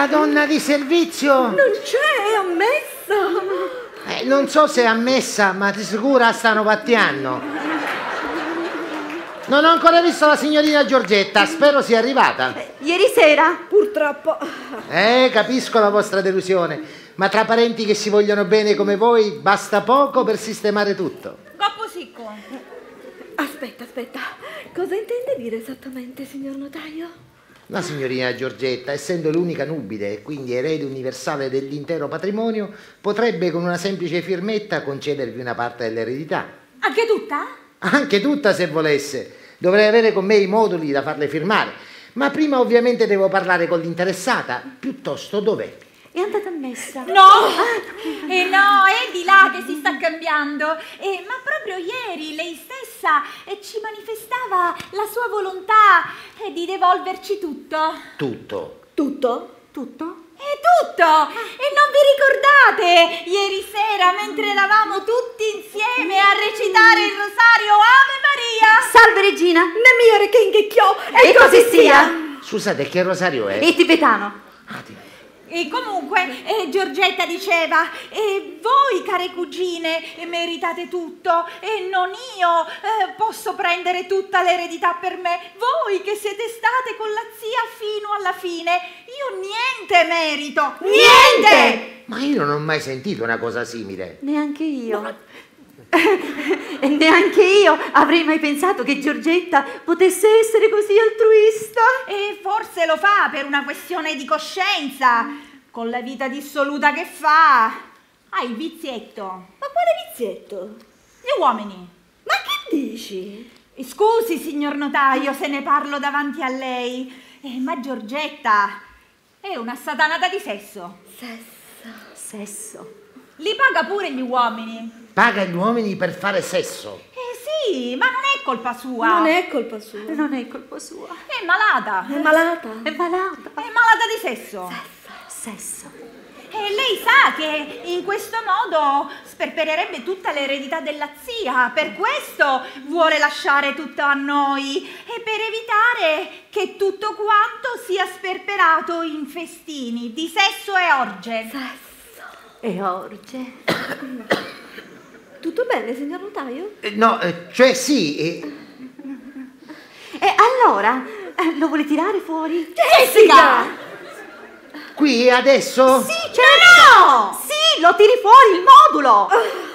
La donna di servizio? Non c'è, è ammessa. Eh, non so se è ammessa, ma di sicuro stanno pattiando. Non ho ancora visto la signorina Giorgetta, spero sia arrivata. Ieri sera. Purtroppo. Eh, capisco la vostra delusione, ma tra parenti che si vogliono bene come voi basta poco per sistemare tutto. Coppo sicco. Aspetta, aspetta. Cosa intende dire esattamente, signor notaio? La signorina Giorgetta, essendo l'unica nubile e quindi erede universale dell'intero patrimonio, potrebbe con una semplice firmetta concedervi una parte dell'eredità. Anche tutta? Anche tutta se volesse. Dovrei avere con me i moduli da farle firmare. Ma prima ovviamente devo parlare con l'interessata. Piuttosto dov'è? È andata a messa. No! E no, è di là che si sta cambiando. Eh, ma proprio ieri lei stessa eh, ci manifestava la sua volontà eh, di devolverci tutto. Tutto. Tutto? Tutto? E tutto! E non vi ricordate ieri sera mentre eravamo tutti insieme a recitare il rosario Ave Maria? Salve regina. Ne mia che inghecchiò e, E così sia. Scusate, che rosario è? E tibetano. E comunque eh, Giorgetta diceva, e voi care cugine meritate tutto e non io eh, posso prendere tutta l'eredità per me, voi che siete state con la zia fino alla fine, io niente merito, niente! Ma io non ho mai sentito una cosa simile. Neanche io. E neanche io avrei mai pensato che Giorgetta potesse essere così altruista. E forse lo fa per una questione di coscienza, con la vita dissoluta che fa. Ha il vizietto. Ma quale vizietto? Gli uomini. Ma che dici? Scusi, signor notaio, se ne parlo davanti a lei, eh, ma Giorgetta è una satanata di sesso. Sesso. Sesso. Li paga pure gli uomini. Paga gli uomini per fare sesso. Eh sì, ma non è colpa sua. Non è colpa sua. Non è colpa sua. È malata. È malata. È malata. È malata di sesso. Sesso. E lei sa che in questo modo sperpererebbe tutta l'eredità della zia, per questo vuole lasciare tutto a noi e per evitare che tutto quanto sia sperperato in festini di sesso e orge. E orge. Tutto bene, signor notaio? Eh, No, eh, cioè sì, eh, E allora, eh, lo vuole tirare fuori? Jessica! qui adesso? Sì, certo! Sì, lo tiri fuori il modulo!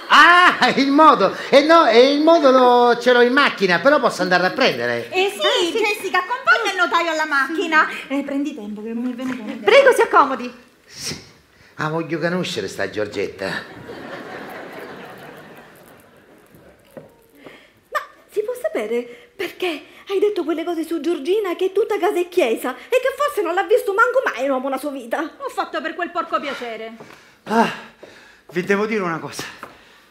Ah, il modo! E no, e il modulo ce l'ho in macchina, però posso andare a prendere. Eh sì, Jessica, accompagna il notaio alla macchina. Eh, prendi tempo che non mi è venuto. Prego, si accomodi. Ah, voglio conoscere sta Giorgetta. Ma si può sapere perché hai detto quelle cose su Giorgina che è tutta casa e chiesa e che forse non l'ha visto manco mai un uomo nella sua vita? Ho fatto per quel porco piacere. Ah, vi devo dire una cosa.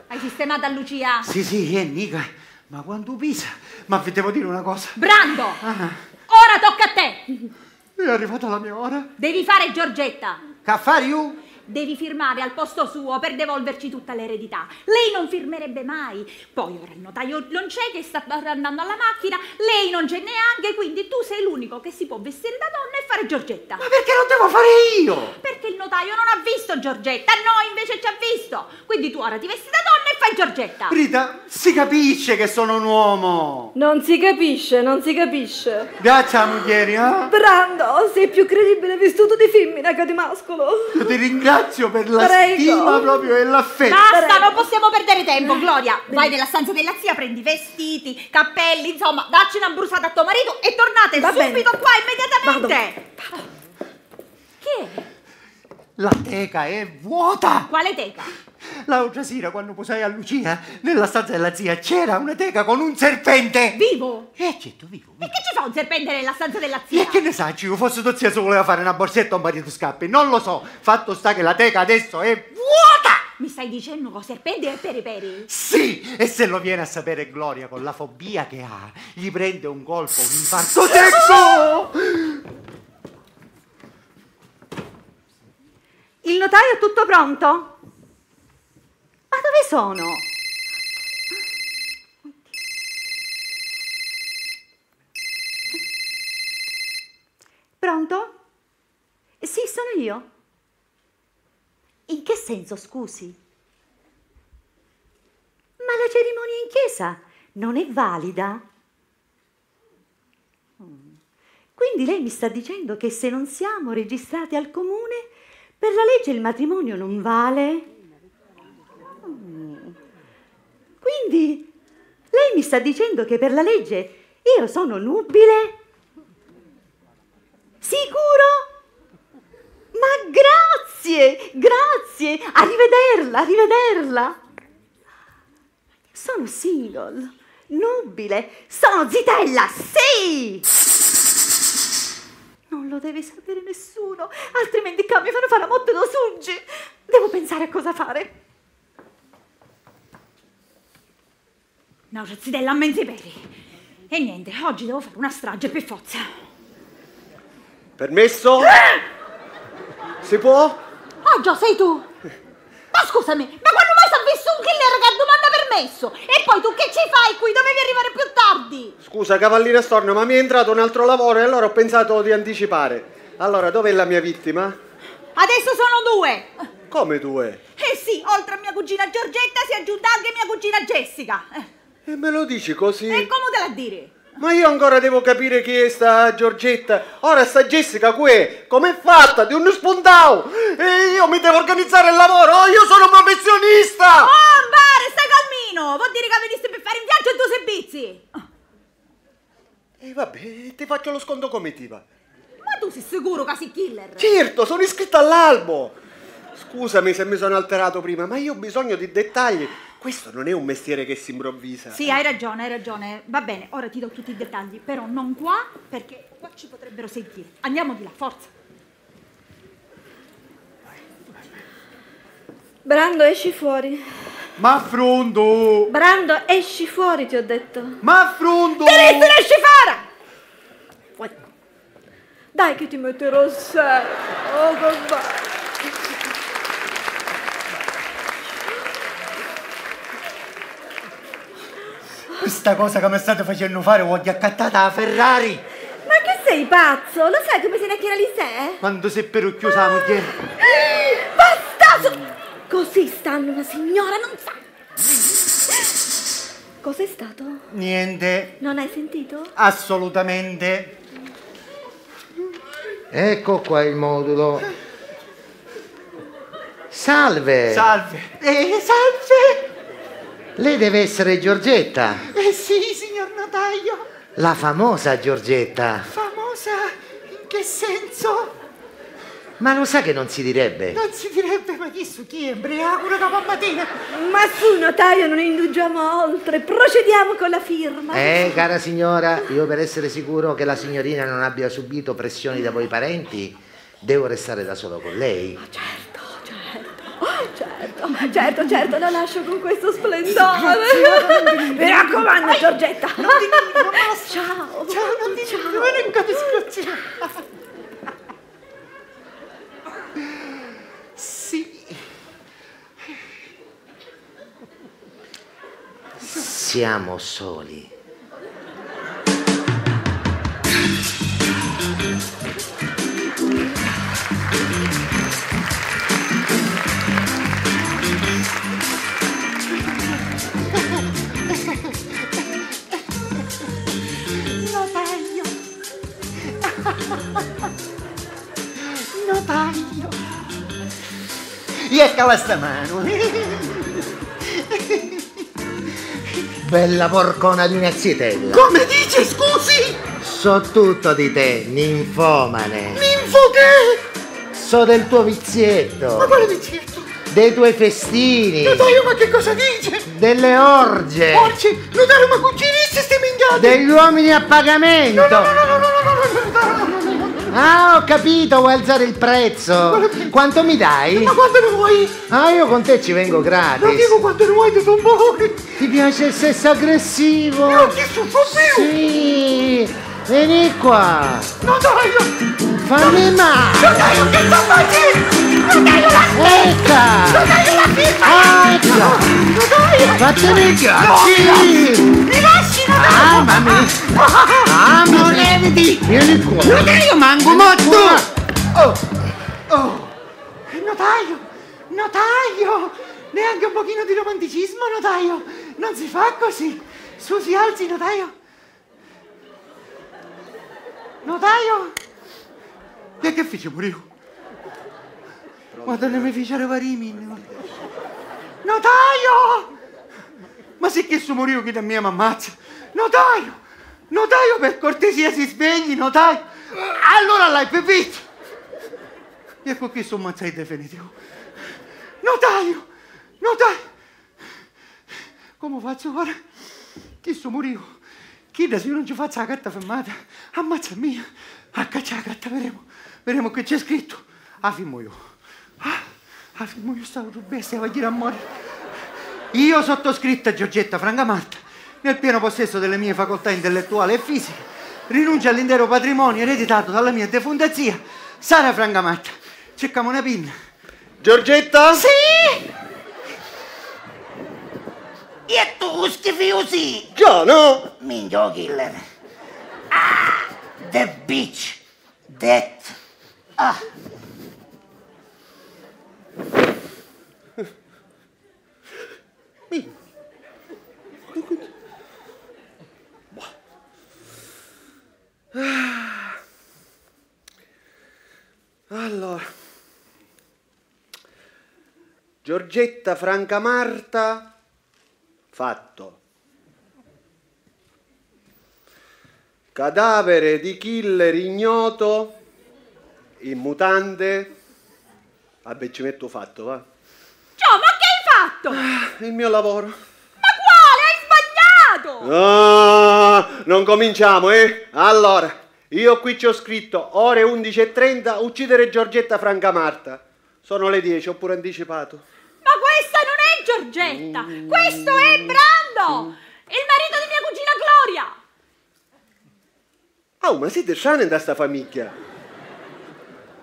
Hai sistemata Lucia? Sì, sì, è Nica, ma quanto pisa? Ma vi devo dire una cosa. Brando! Ah, Ora tocca a te! è arrivata la mia ora. Devi fare Giorgetta. Che affari io? Devi firmare al posto suo per devolverci tutta l'eredità. Lei non firmerebbe mai. Poi ora il notaio non c'è che sta andando alla macchina, lei non c'è neanche, quindi tu sei l'unico che si può vestire da donna e fare Giorgetta. Ma perché lo devo fare io? Perché il notaio non ha visto Giorgetta, noi invece ci ha visto. Quindi tu ora ti vesti da donna e fai Giorgetta. Rita, si capisce che sono un uomo. Non si capisce, non si capisce. Piaccia, moglieri, eh? Brando, sei più credibile vestito di femmina che di mascolo. Io ti ringrazio per la Prego. stima proprio e l'affetto. Basta, non possiamo perdere tempo, Gloria. Vai nella stanza della zia, prendi vestiti, cappelli, insomma, dacci una brusata a tuo marito e tornate Va bene. subito qua immediatamente. Che? è? La teca è vuota. Quale teca? L'altra sera, quando posai a Lucia, nella stanza della zia c'era una teca con un serpente. Vivo? E certo, vivo, E vivo. che ci fa un serpente nella stanza della zia? E che ne sa, io fosse tua zia se voleva fare una borsetta a un marito scappi? Non lo so. Fatto sta che la teca adesso è vuota. Mi stai dicendo che serpente e periperi? Sì, e se lo viene a sapere Gloria con la fobia che ha, gli prende un colpo, un infarto secco. Il notaio è tutto pronto? Ma dove sono? Pronto? Sì, sono io. In che senso, scusi? Ma la cerimonia in chiesa non è valida? Quindi lei mi sta dicendo che se non siamo registrati al comune, per la legge il matrimonio non vale? Mm. Quindi lei mi sta dicendo che per la legge io sono nubile? Sicuro? Ma grazie, grazie, arrivederla, arrivederla. Sono single, nubile, sono zitella, sì! Non lo deve sapere nessuno, altrimenti qua mi fanno fare la motte da suggi. Devo pensare a cosa fare. No, Zitella, a menziperi. E niente, oggi devo fare una strage per forza. Permesso? Si può? Oh, già sei tu? Ma scusami, ma quando mai si è visto un killer che domanda permesso? E poi tu che ci fai qui? Dovevi arrivare più tardi. Scusa, cavallina storno, ma mi è entrato un altro lavoro e allora ho pensato di anticipare. Allora, dov'è la mia vittima? Adesso sono due. Come due? Eh sì, oltre a mia cugina Giorgetta si è aggiunta anche mia cugina Jessica. E me lo dici così? E come te la dire? Ma io ancora devo capire chi è sta Giorgetta. Ora sta Jessica qui, com'è fatta? Di un spuntao! E io mi devo organizzare il lavoro, oh, io sono un professionista! Oh, Ambare, stai calmino! Vuol dire che veniste per fare in viaggio e tu sei bizzi. E vabbè, ti faccio lo sconto comitiva. Ma tu sei sicuro che sei killer? Certo, sono iscritto all'albo. Scusami se mi sono alterato prima, ma io ho bisogno di dettagli. Questo non è un mestiere che si improvvisa. Sì, hai ragione, hai ragione. Va bene, ora ti do tutti i dettagli, però non qua, perché qua ci potrebbero sentire. Andiamo di là, forza. Brando, esci fuori. Ma affronto! Brando, esci fuori, ti ho detto. Ma affronto! Teresa, esci fuori! Fuori. Dai che ti metterò sé. Oh, che bello. Questa cosa che mi state facendo fare voglio accattata la Ferrari! Ma che sei pazzo? Lo sai come se ne chiede Lise? Quando sei per chiusa la moglie! Bastato! Così stanno una signora, non sa. Cos'è stato? Niente, Non hai sentito? assolutamente. Ecco qua il modulo. Salve! Salve! Eh, salve! Lei deve essere Giorgetta, Eh sì, signor notaio! la famosa Giorgetta. Famosa in che senso? Ma lo sa che non si direbbe? Non si direbbe ma chi su chi è embriaco una mattina? Ma su, notaio, non indugiamo oltre. Procediamo con la firma. Eh, cara signora, io per essere sicuro che la signorina non abbia subito pressioni da voi parenti, devo restare da solo con lei. Certo, certo, certo, certo, la lascio con questo splendore. Mi raccomando, Giorgetta. Ciao. Ciao, non ti ciao. non capisco. Sì. Siamo soli. Notaio. E ecco questa mano. Bella porcona di una zietella. Come dice, scusi? So tutto di te, ninfomane. Ninfo che? So del tuo Ma vizietto, quale vizietto? Dei tuoi festini. Notaio, ma che cosa dice? Delle orge. Orge? Notaio, ma cucinisti ste minchiate. Degli uomini a pagamento. No, no, no, no, no, no, no, no, Ah, ho capito, vuoi alzare il prezzo. Quanto mi dai? Ma quanto ne vuoi? Ah, io con te ci vengo gratis. Non dico quanto ne vuoi, ti sono buoni. Ti piace il sesso aggressivo? Io ti sono più. Sì vieni qua. Notaio, Fammi male. notaio, che sta facendo? Notaio, la Ecca. Notaio, la firma. Ah, ecca. Notaio. Vattene via. Sì. Mi lasci, notaio. Amami. Non eviti. Vieni qua. Notaio, manco morto. Oh, oh. Notaio, notaio. Neanche un pochino di romanticismo, notaio. Non si fa così. Su, si alzi, notaio. Notaio. E che fece muriò? Madonna mi fece varimin. Notaio! Ma se che su muriò chi da mia mammazza? Notaio! Notaio per cortesia si svegli, notaio! Allora l'hai pepito! Ecco qui sono mazzai definitivo. Notaio! Notaio! Come faccio ora? Chi su muriò? Chi da se io non ci faccio la carta fermata? Ammazza mia! A caccia la carta, vedremo. Vedremo che c'è scritto. Ah, firmo io. Ah, ah, firmo io stavo bestia, va a dire a morire. Io sottoscritta Giorgetta Francamarta, nel pieno possesso delle mie facoltà intellettuali e fisiche, rinuncio all'intero patrimonio ereditato dalla mia defunta zia, Sara Francamarta. Cercamo una pinna. Giorgetta? Sì! E tu schifiusi! Già, no? Minchio killer. Ah, the bitch. That. Ah. Allora. Giorgetta Francamarta, fatto. Cadavere di killer ignoto, in mutande. Vabbè, ci metto fatto, va. Ciao, ma che hai fatto? Il mio lavoro. Ma quale? Hai sbagliato! Ah, non cominciamo, eh? Allora, io qui ci ho scritto ore 11.30, uccidere Giorgetta Francamarta. Sono le 10, ho pure anticipato. Ma questa non è Giorgetta, questo è Brando, il marito di mia cugina Gloria. Oh, ma siete strani da sta famiglia?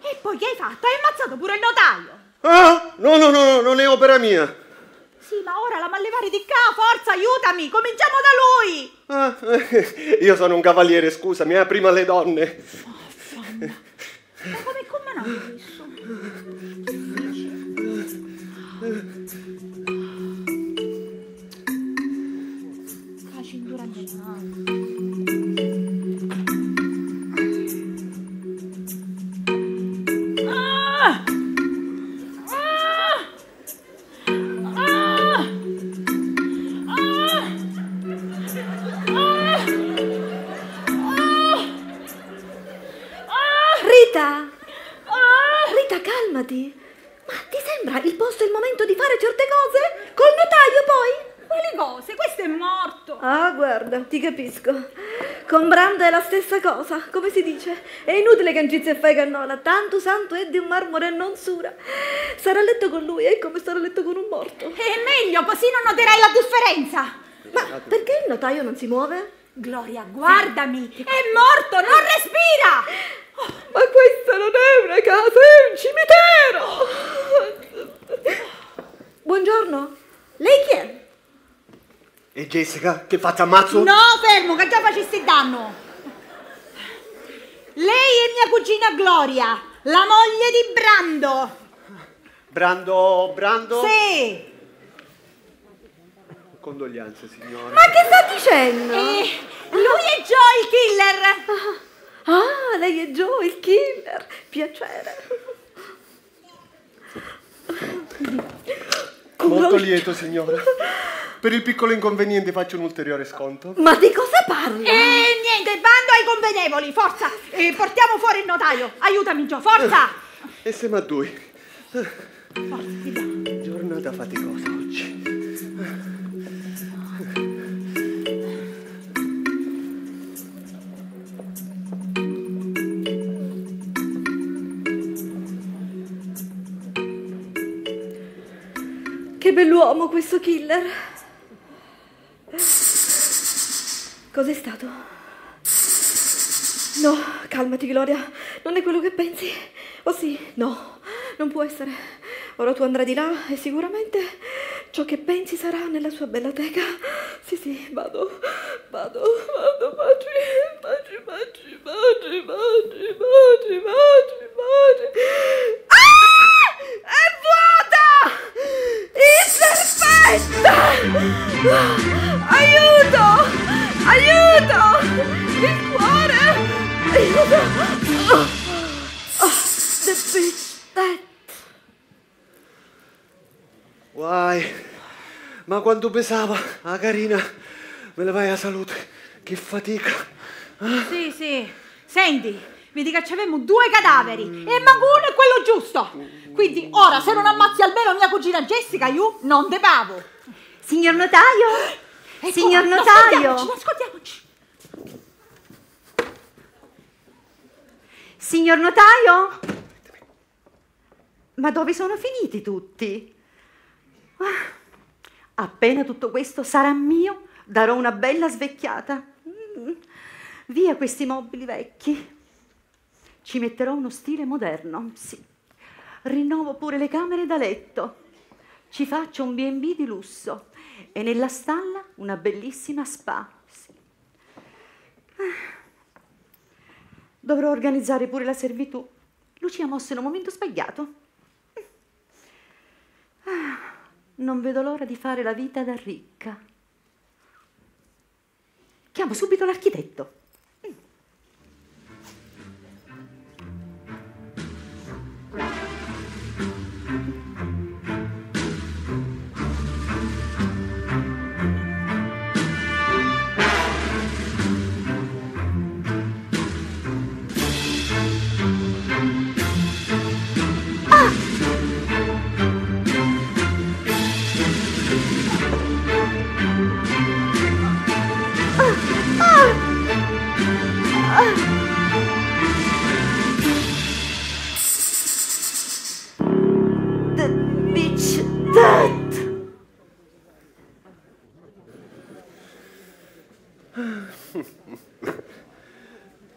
E poi che hai fatto? Hai ammazzato pure il notaio. Ah, no, no, no, no, non è opera mia. Sì, ma ora la mallevare di qua, forza, aiutami, cominciamo da lui. Ah, io sono un cavaliere, scusami, eh, prima le donne. Ma come come non calmati! Ma ti sembra il posto e il momento di fare certe cose? Col notaio poi? Quali cose? Questo è morto. Ah, guarda, ti capisco. Con Brando è la stessa cosa, come si dice? È inutile che Ancizia e fai cannola, tanto santo è di un marmore e non sura. Stare a letto con lui è come stare a letto con un morto. È meglio, così non noterai la differenza. Ma perché il notaio non si muove? Gloria, guardami. È morto, non respira. Ma questa non è una casa, è un cimitero! Buongiorno, lei chi è? E Jessica, che faccio ammazzo? No, fermo, che già facessi danno. Lei è mia cugina Gloria, la moglie di Brando. Brando, Brando? Sì. Condoglianze, signora. Ma che sta dicendo? E lui è Joe il killer. Ah, lei è Joe, il killer. Piacere. Molto lieto, signora. Per il piccolo inconveniente faccio un ulteriore sconto. Ma di cosa parla? E niente, bando ai convenevoli, forza. E portiamo fuori il notaio. Aiutami, Joe, forza. E siamo a due. Giornata faticosa oggi. Bell'uomo questo killer. Cos'è stato? No, calmati Gloria, non è quello che pensi. Oh sì, no, non può essere. Ora tu andrai di là e sicuramente ciò che pensi sarà nella sua bella teca. Sì, sì, vado, vado, vado, baci, baci, baci, baci, baci, baci, baci, baci. Ah! È vuota! Il serpente! Aiuto! Aiuto! Il cuore! Aiuto! Oh, the bitch that... Guai, ma quanto pesava la carina? Me le vai a salute. Che fatica. Sì, sì. Senti, vedi che c'avevamo due cadaveri e manco uno è quello giusto. Quindi ora se non ammazzi almeno mia cugina Jessica, io non te pavo. Signor notaio? Ecco, Signor notaio? Nascondiamoci. Signor notaio? Ma dove sono finiti tutti? Ah, appena tutto questo sarà mio, darò una bella svecchiata. Mm, Via questi mobili vecchi. Ci metterò uno stile moderno, sì. Rinnovo pure le camere da letto. Ci faccio un B&B di lusso e nella stalla una bellissima spa. Ah. Dovrò organizzare pure la servitù. Lucia mosse in un momento sbagliato. Ah, non vedo l'ora di fare la vita da ricca. Chiamo subito l'architetto.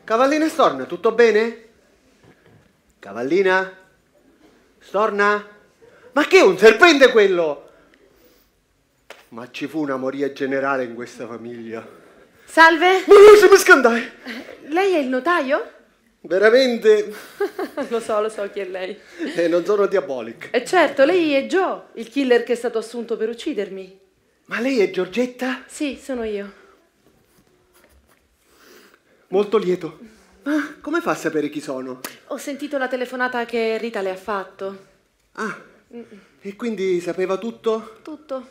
Cavallina Storna, tutto bene? Cavallina? Storna? Ma che è un serpente quello? Ma ci fu una moria generale in questa famiglia. Salve, Ma non si mi scandai! lei è il notaio? Veramente? lo so, lo so chi è lei. E non sono diabolic. E certo, lei è Joe, il killer che è stato assunto per uccidermi. Ma lei è Giorgetta? Sì, sono io. Molto lieto. Ma come fa a sapere chi sono? Ho sentito la telefonata che Rita le ha fatto. Ah, e quindi sapeva tutto? Tutto.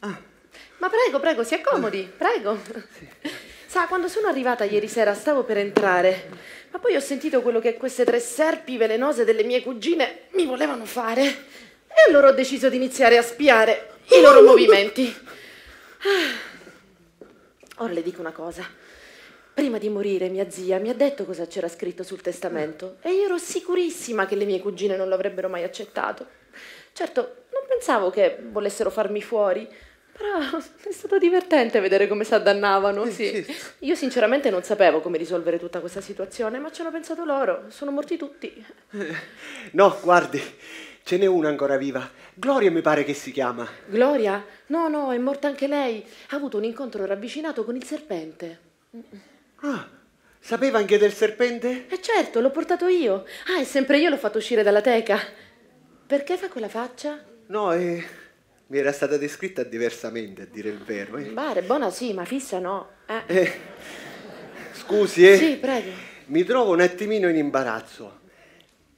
Ah, Ma prego, prego, si accomodi, prego. Sa, quando sono arrivata ieri sera stavo per entrare, ma poi ho sentito quello che queste tre serpi velenose delle mie cugine mi volevano fare. E allora ho deciso di iniziare a spiare i loro movimenti. Ah. Ora le dico una cosa. Prima di morire mia zia mi ha detto cosa c'era scritto sul testamento e io ero sicurissima che le mie cugine non lo avrebbero mai accettato. Certo, non pensavo che volessero farmi fuori, però è stato divertente vedere come si addannavano. Sì. Io sinceramente non sapevo come risolvere tutta questa situazione, ma ci hanno pensato loro. Sono morti tutti. no, guardi, ce n'è una ancora viva. Gloria mi pare che si chiama. Gloria? No, no, è morta anche lei. Ha avuto un incontro ravvicinato con il serpente. Ah, sapeva anche del serpente? E certo, l'ho portato io. Ah, e sempre io l'ho fatto uscire dalla teca. Perché fa quella faccia? No, eh, mi era stata descritta diversamente, a dire il vero. Eh. Bare, buona sì, ma fissa no. Eh. Eh, scusi, eh. Sì, prego. Mi trovo un attimino in imbarazzo.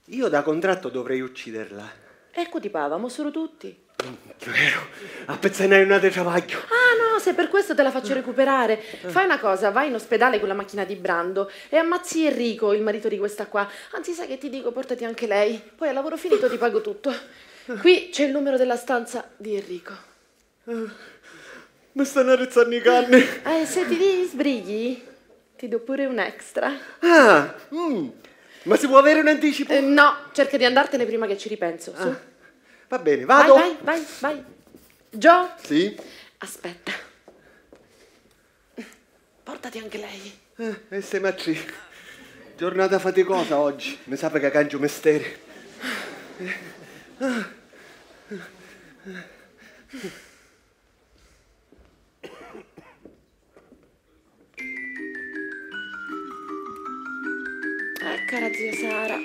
Io da contratto dovrei ucciderla. Ecco ti pavamo solo tutti. Vero, a pezzanare una di travaglio. Ah no, se per questo te la faccio recuperare. Fai una cosa, vai in ospedale con la macchina di Brando e ammazzi Enrico, il marito di questa qua. Anzi, sai che ti dico, portati anche lei. Poi al lavoro finito ti pago tutto. Qui c'è il numero della stanza di Enrico. Mi stanno rizzando i canni. Eh, se ti sbrighi, ti do pure un extra. Ah, mm. ma si può avere un anticipo? Eh, no, cerca di andartene prima che ci ripenso. Su. Va bene, vado. Vai, vai, vai, vai. Gio, Sì? aspetta. Portati anche lei. Eh, e sei macci. Giornata faticosa oggi. Mi sa che cangio mestiere. Eh, cara zia Sara.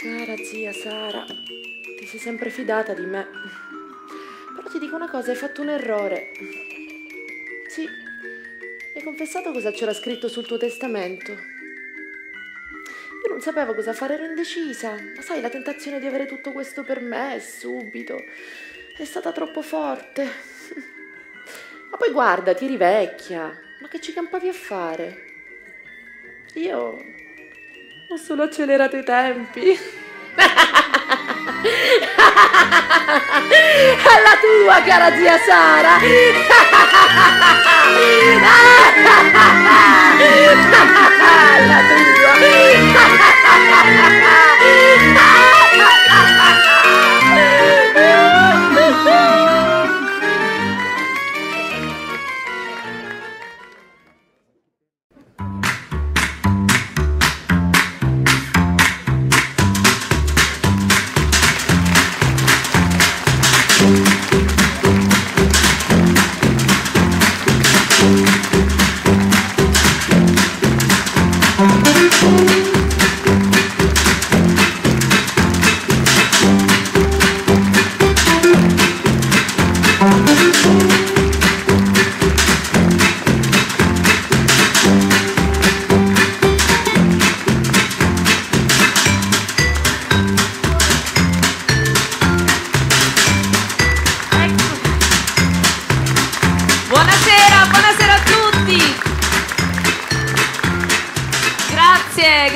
Cara zia Sara, ti sei sempre fidata di me. Però ti dico una cosa, hai fatto un errore. Sì, hai confessato cosa c'era scritto sul tuo testamento. Io non sapevo cosa fare, ero indecisa. Ma sai, la tentazione di avere tutto questo per me subito è stata troppo forte. Ma poi guarda, ti rivecchia. Ma che ci campavi a fare? Io ho solo accelerato i tempi. Alla tua, cara zia Sara! Alla tua!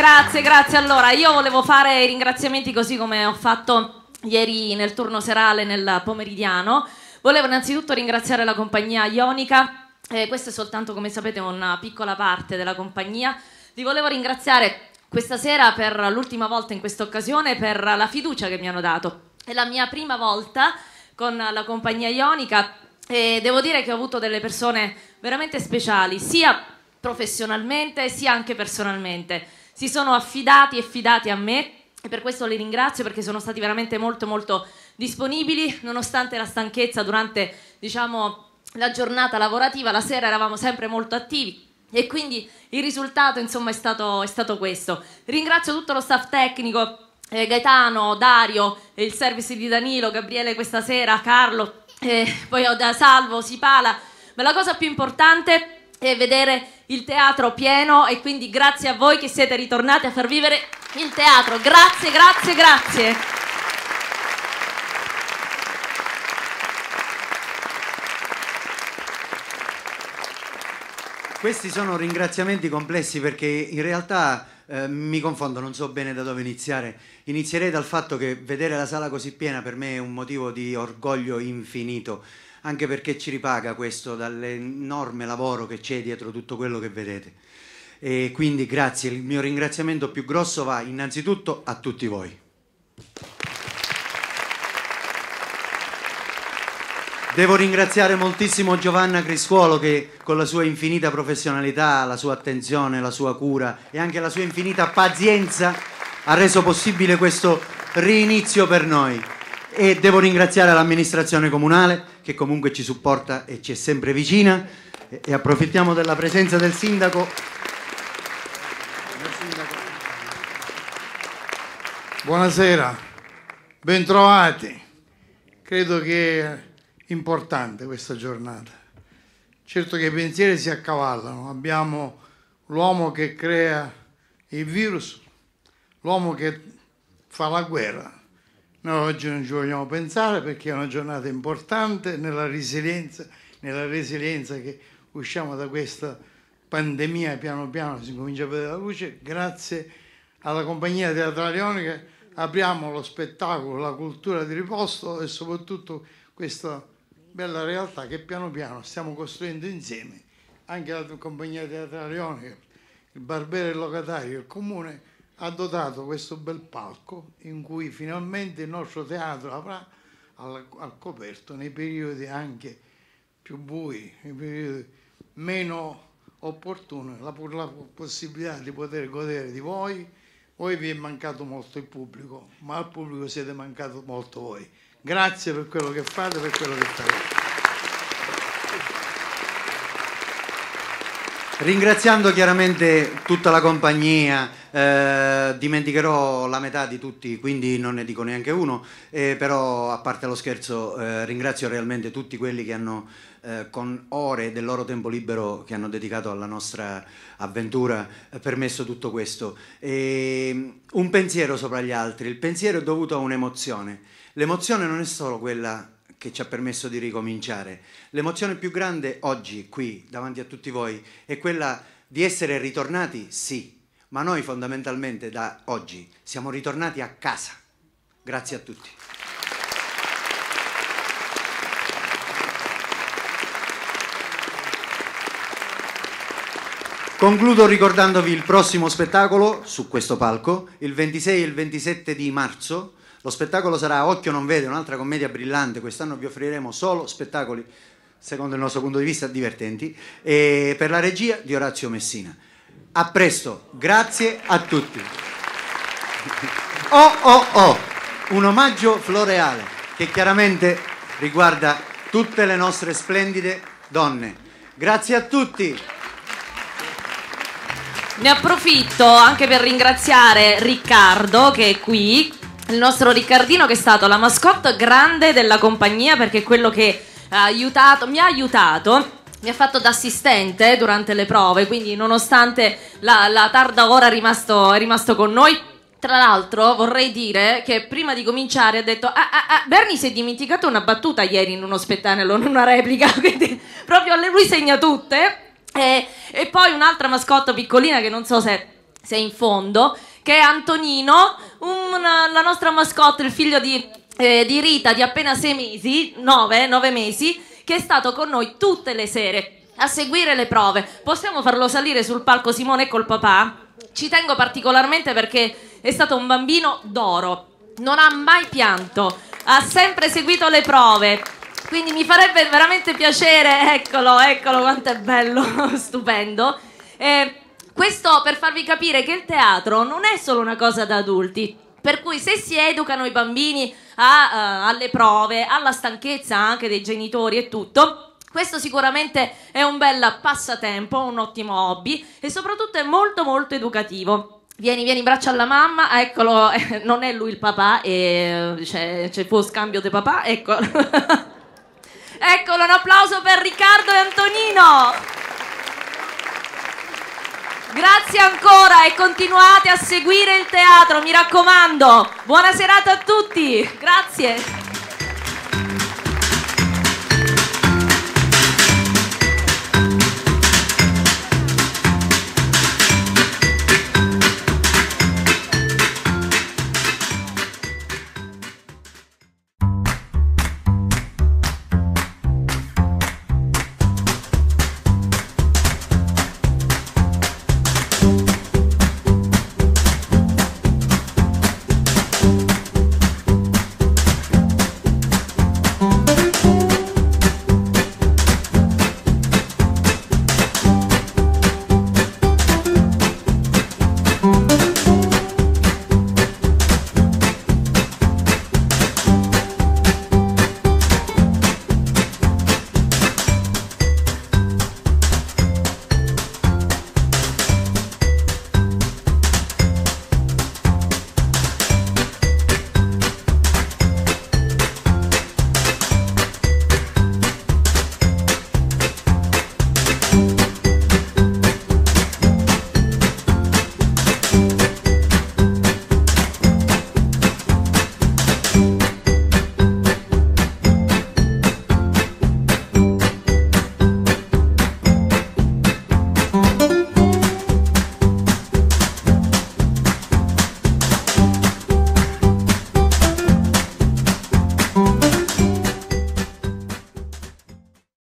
Grazie, grazie. Allora, io volevo fare i ringraziamenti così come ho fatto ieri nel turno serale, nel pomeridiano. Volevo innanzitutto ringraziare la compagnia Ionica. Eh, questa è soltanto, come sapete, una piccola parte della compagnia. Li volevo ringraziare questa sera per l'ultima volta in questa occasione per la fiducia che mi hanno dato. È la mia prima volta con la compagnia Ionica e devo dire che ho avuto delle persone veramente speciali, sia professionalmente sia anche personalmente. Si sono affidati e fidati a me e per questo li ringrazio perché sono stati veramente molto molto disponibili nonostante la stanchezza durante diciamo la giornata lavorativa, la sera eravamo sempre molto attivi e quindi il risultato insomma è stato, è stato questo. Ringrazio tutto lo staff tecnico, eh, Gaetano, Dario, il service di Danilo, Gabriele questa sera, Carlo, eh, poi ho da Salvo, Sipala, ma la cosa più importante è vedere il teatro pieno e quindi grazie a voi che siete ritornati a far vivere il teatro. Grazie, grazie, grazie. Questi sono ringraziamenti complessi perché in realtà eh, mi confondo, non so bene da dove iniziare. Inizierei dal fatto che vedere la sala così piena per me è un motivo di orgoglio infinito, anche perché ci ripaga questo dall'enorme lavoro che c'è dietro tutto quello che vedete. E quindi grazie, il mio ringraziamento più grosso va innanzitutto a tutti voi. Devo ringraziare moltissimo Giovanna Criscuolo che con la sua infinita professionalità, la sua attenzione, la sua cura e anche la sua infinita pazienza ha reso possibile questo rinizio per noi. E devo ringraziare l'amministrazione comunale che comunque ci supporta e ci è sempre vicina e, approfittiamo della presenza del sindaco. Buonasera, bentrovati. Credo che importante questa giornata. Certo che i pensieri si accavallano, abbiamo l'uomo che crea il virus, l'uomo che fa la guerra. Noi oggi non ci vogliamo pensare perché è una giornata importante nella resilienza, nella resilienza che usciamo da questa pandemia piano piano si comincia a vedere la luce. Grazie alla compagnia teatrale ionica apriamo lo spettacolo, la cultura di riposto e soprattutto questa bella realtà che piano piano stiamo costruendo insieme, anche la compagnia teatrale ionica, il Barbero e il Locatario, il Comune ha dotato questo bel palco in cui finalmente il nostro teatro avrà al, al coperto nei periodi anche più bui, nei periodi meno opportuni, la, la possibilità di poter godere di voi. Voi vi è mancato molto il pubblico, ma al pubblico siete mancato molto voi. Grazie per quello che fate, per quello che farete. Ringraziando chiaramente tutta la compagnia, eh, dimenticherò la metà di tutti, quindi non ne dico neanche uno, eh, però a parte lo scherzo eh, ringrazio realmente tutti quelli che hanno eh, con ore del loro tempo libero che hanno dedicato alla nostra avventura eh, permesso tutto questo. E, un pensiero sopra gli altri, il pensiero è dovuto a un'emozione. L'emozione non è solo quella che ci ha permesso di ricominciare. L'emozione più grande oggi, qui, davanti a tutti voi, è quella di essere ritornati, sì, ma noi fondamentalmente da oggi siamo ritornati a casa. Grazie a tutti. Concludo ricordandovi il prossimo spettacolo su questo palco, il 26 e il 27 di marzo. Lo spettacolo sarà Occhio non vede, un'altra commedia brillante. Quest'anno vi offriremo solo spettacoli, secondo il nostro punto di vista, divertenti. E per la regia di Orazio Messina. A presto, grazie a tutti. Oh oh oh, un omaggio floreale che chiaramente riguarda tutte le nostre splendide donne. Grazie a tutti. Ne approfitto anche per ringraziare Riccardo che è qui, il nostro Riccardino che è stato la mascotte grande della compagnia perché è quello che ha aiutato, mi ha aiutato mi ha fatto da assistente durante le prove, quindi nonostante la, la tarda ora è rimasto, è rimasto con noi. Tra l'altro vorrei dire che prima di cominciare ha detto ah, ah, ah, Bernie si è dimenticato una battuta ieri in uno spettacolo, in una replica, quindi proprio lui segna tutte. E, e poi un'altra mascotte piccolina che non so se, se è in fondo, che è Antonino, una, la nostra mascotte, il figlio di, eh, di Rita di appena sei mesi, nove, nove mesi, che è stato con noi tutte le sere a seguire le prove. Possiamo farlo salire sul palco Simone col papà? Ci tengo particolarmente perché è stato un bambino d'oro, non ha mai pianto, ha sempre seguito le prove, Quindi mi farebbe veramente piacere, eccolo, eccolo quanto è bello, stupendo. Eh, questo per farvi capire che il teatro non è solo una cosa da adulti. Per cui se si educano i bambini a, eh, alle prove, alla stanchezza anche dei genitori e tutto, questo sicuramente è un bel passatempo, un ottimo hobby e soprattutto è molto molto educativo. Vieni, vieni in braccio alla mamma, eccolo, non è lui il papà, e eh, c'è, c'è fu scambio di papà, eccolo. Eccolo, un applauso per Riccardo e Antonino. Grazie ancora e continuate a seguire il teatro, mi raccomando. Buona serata a tutti. Grazie.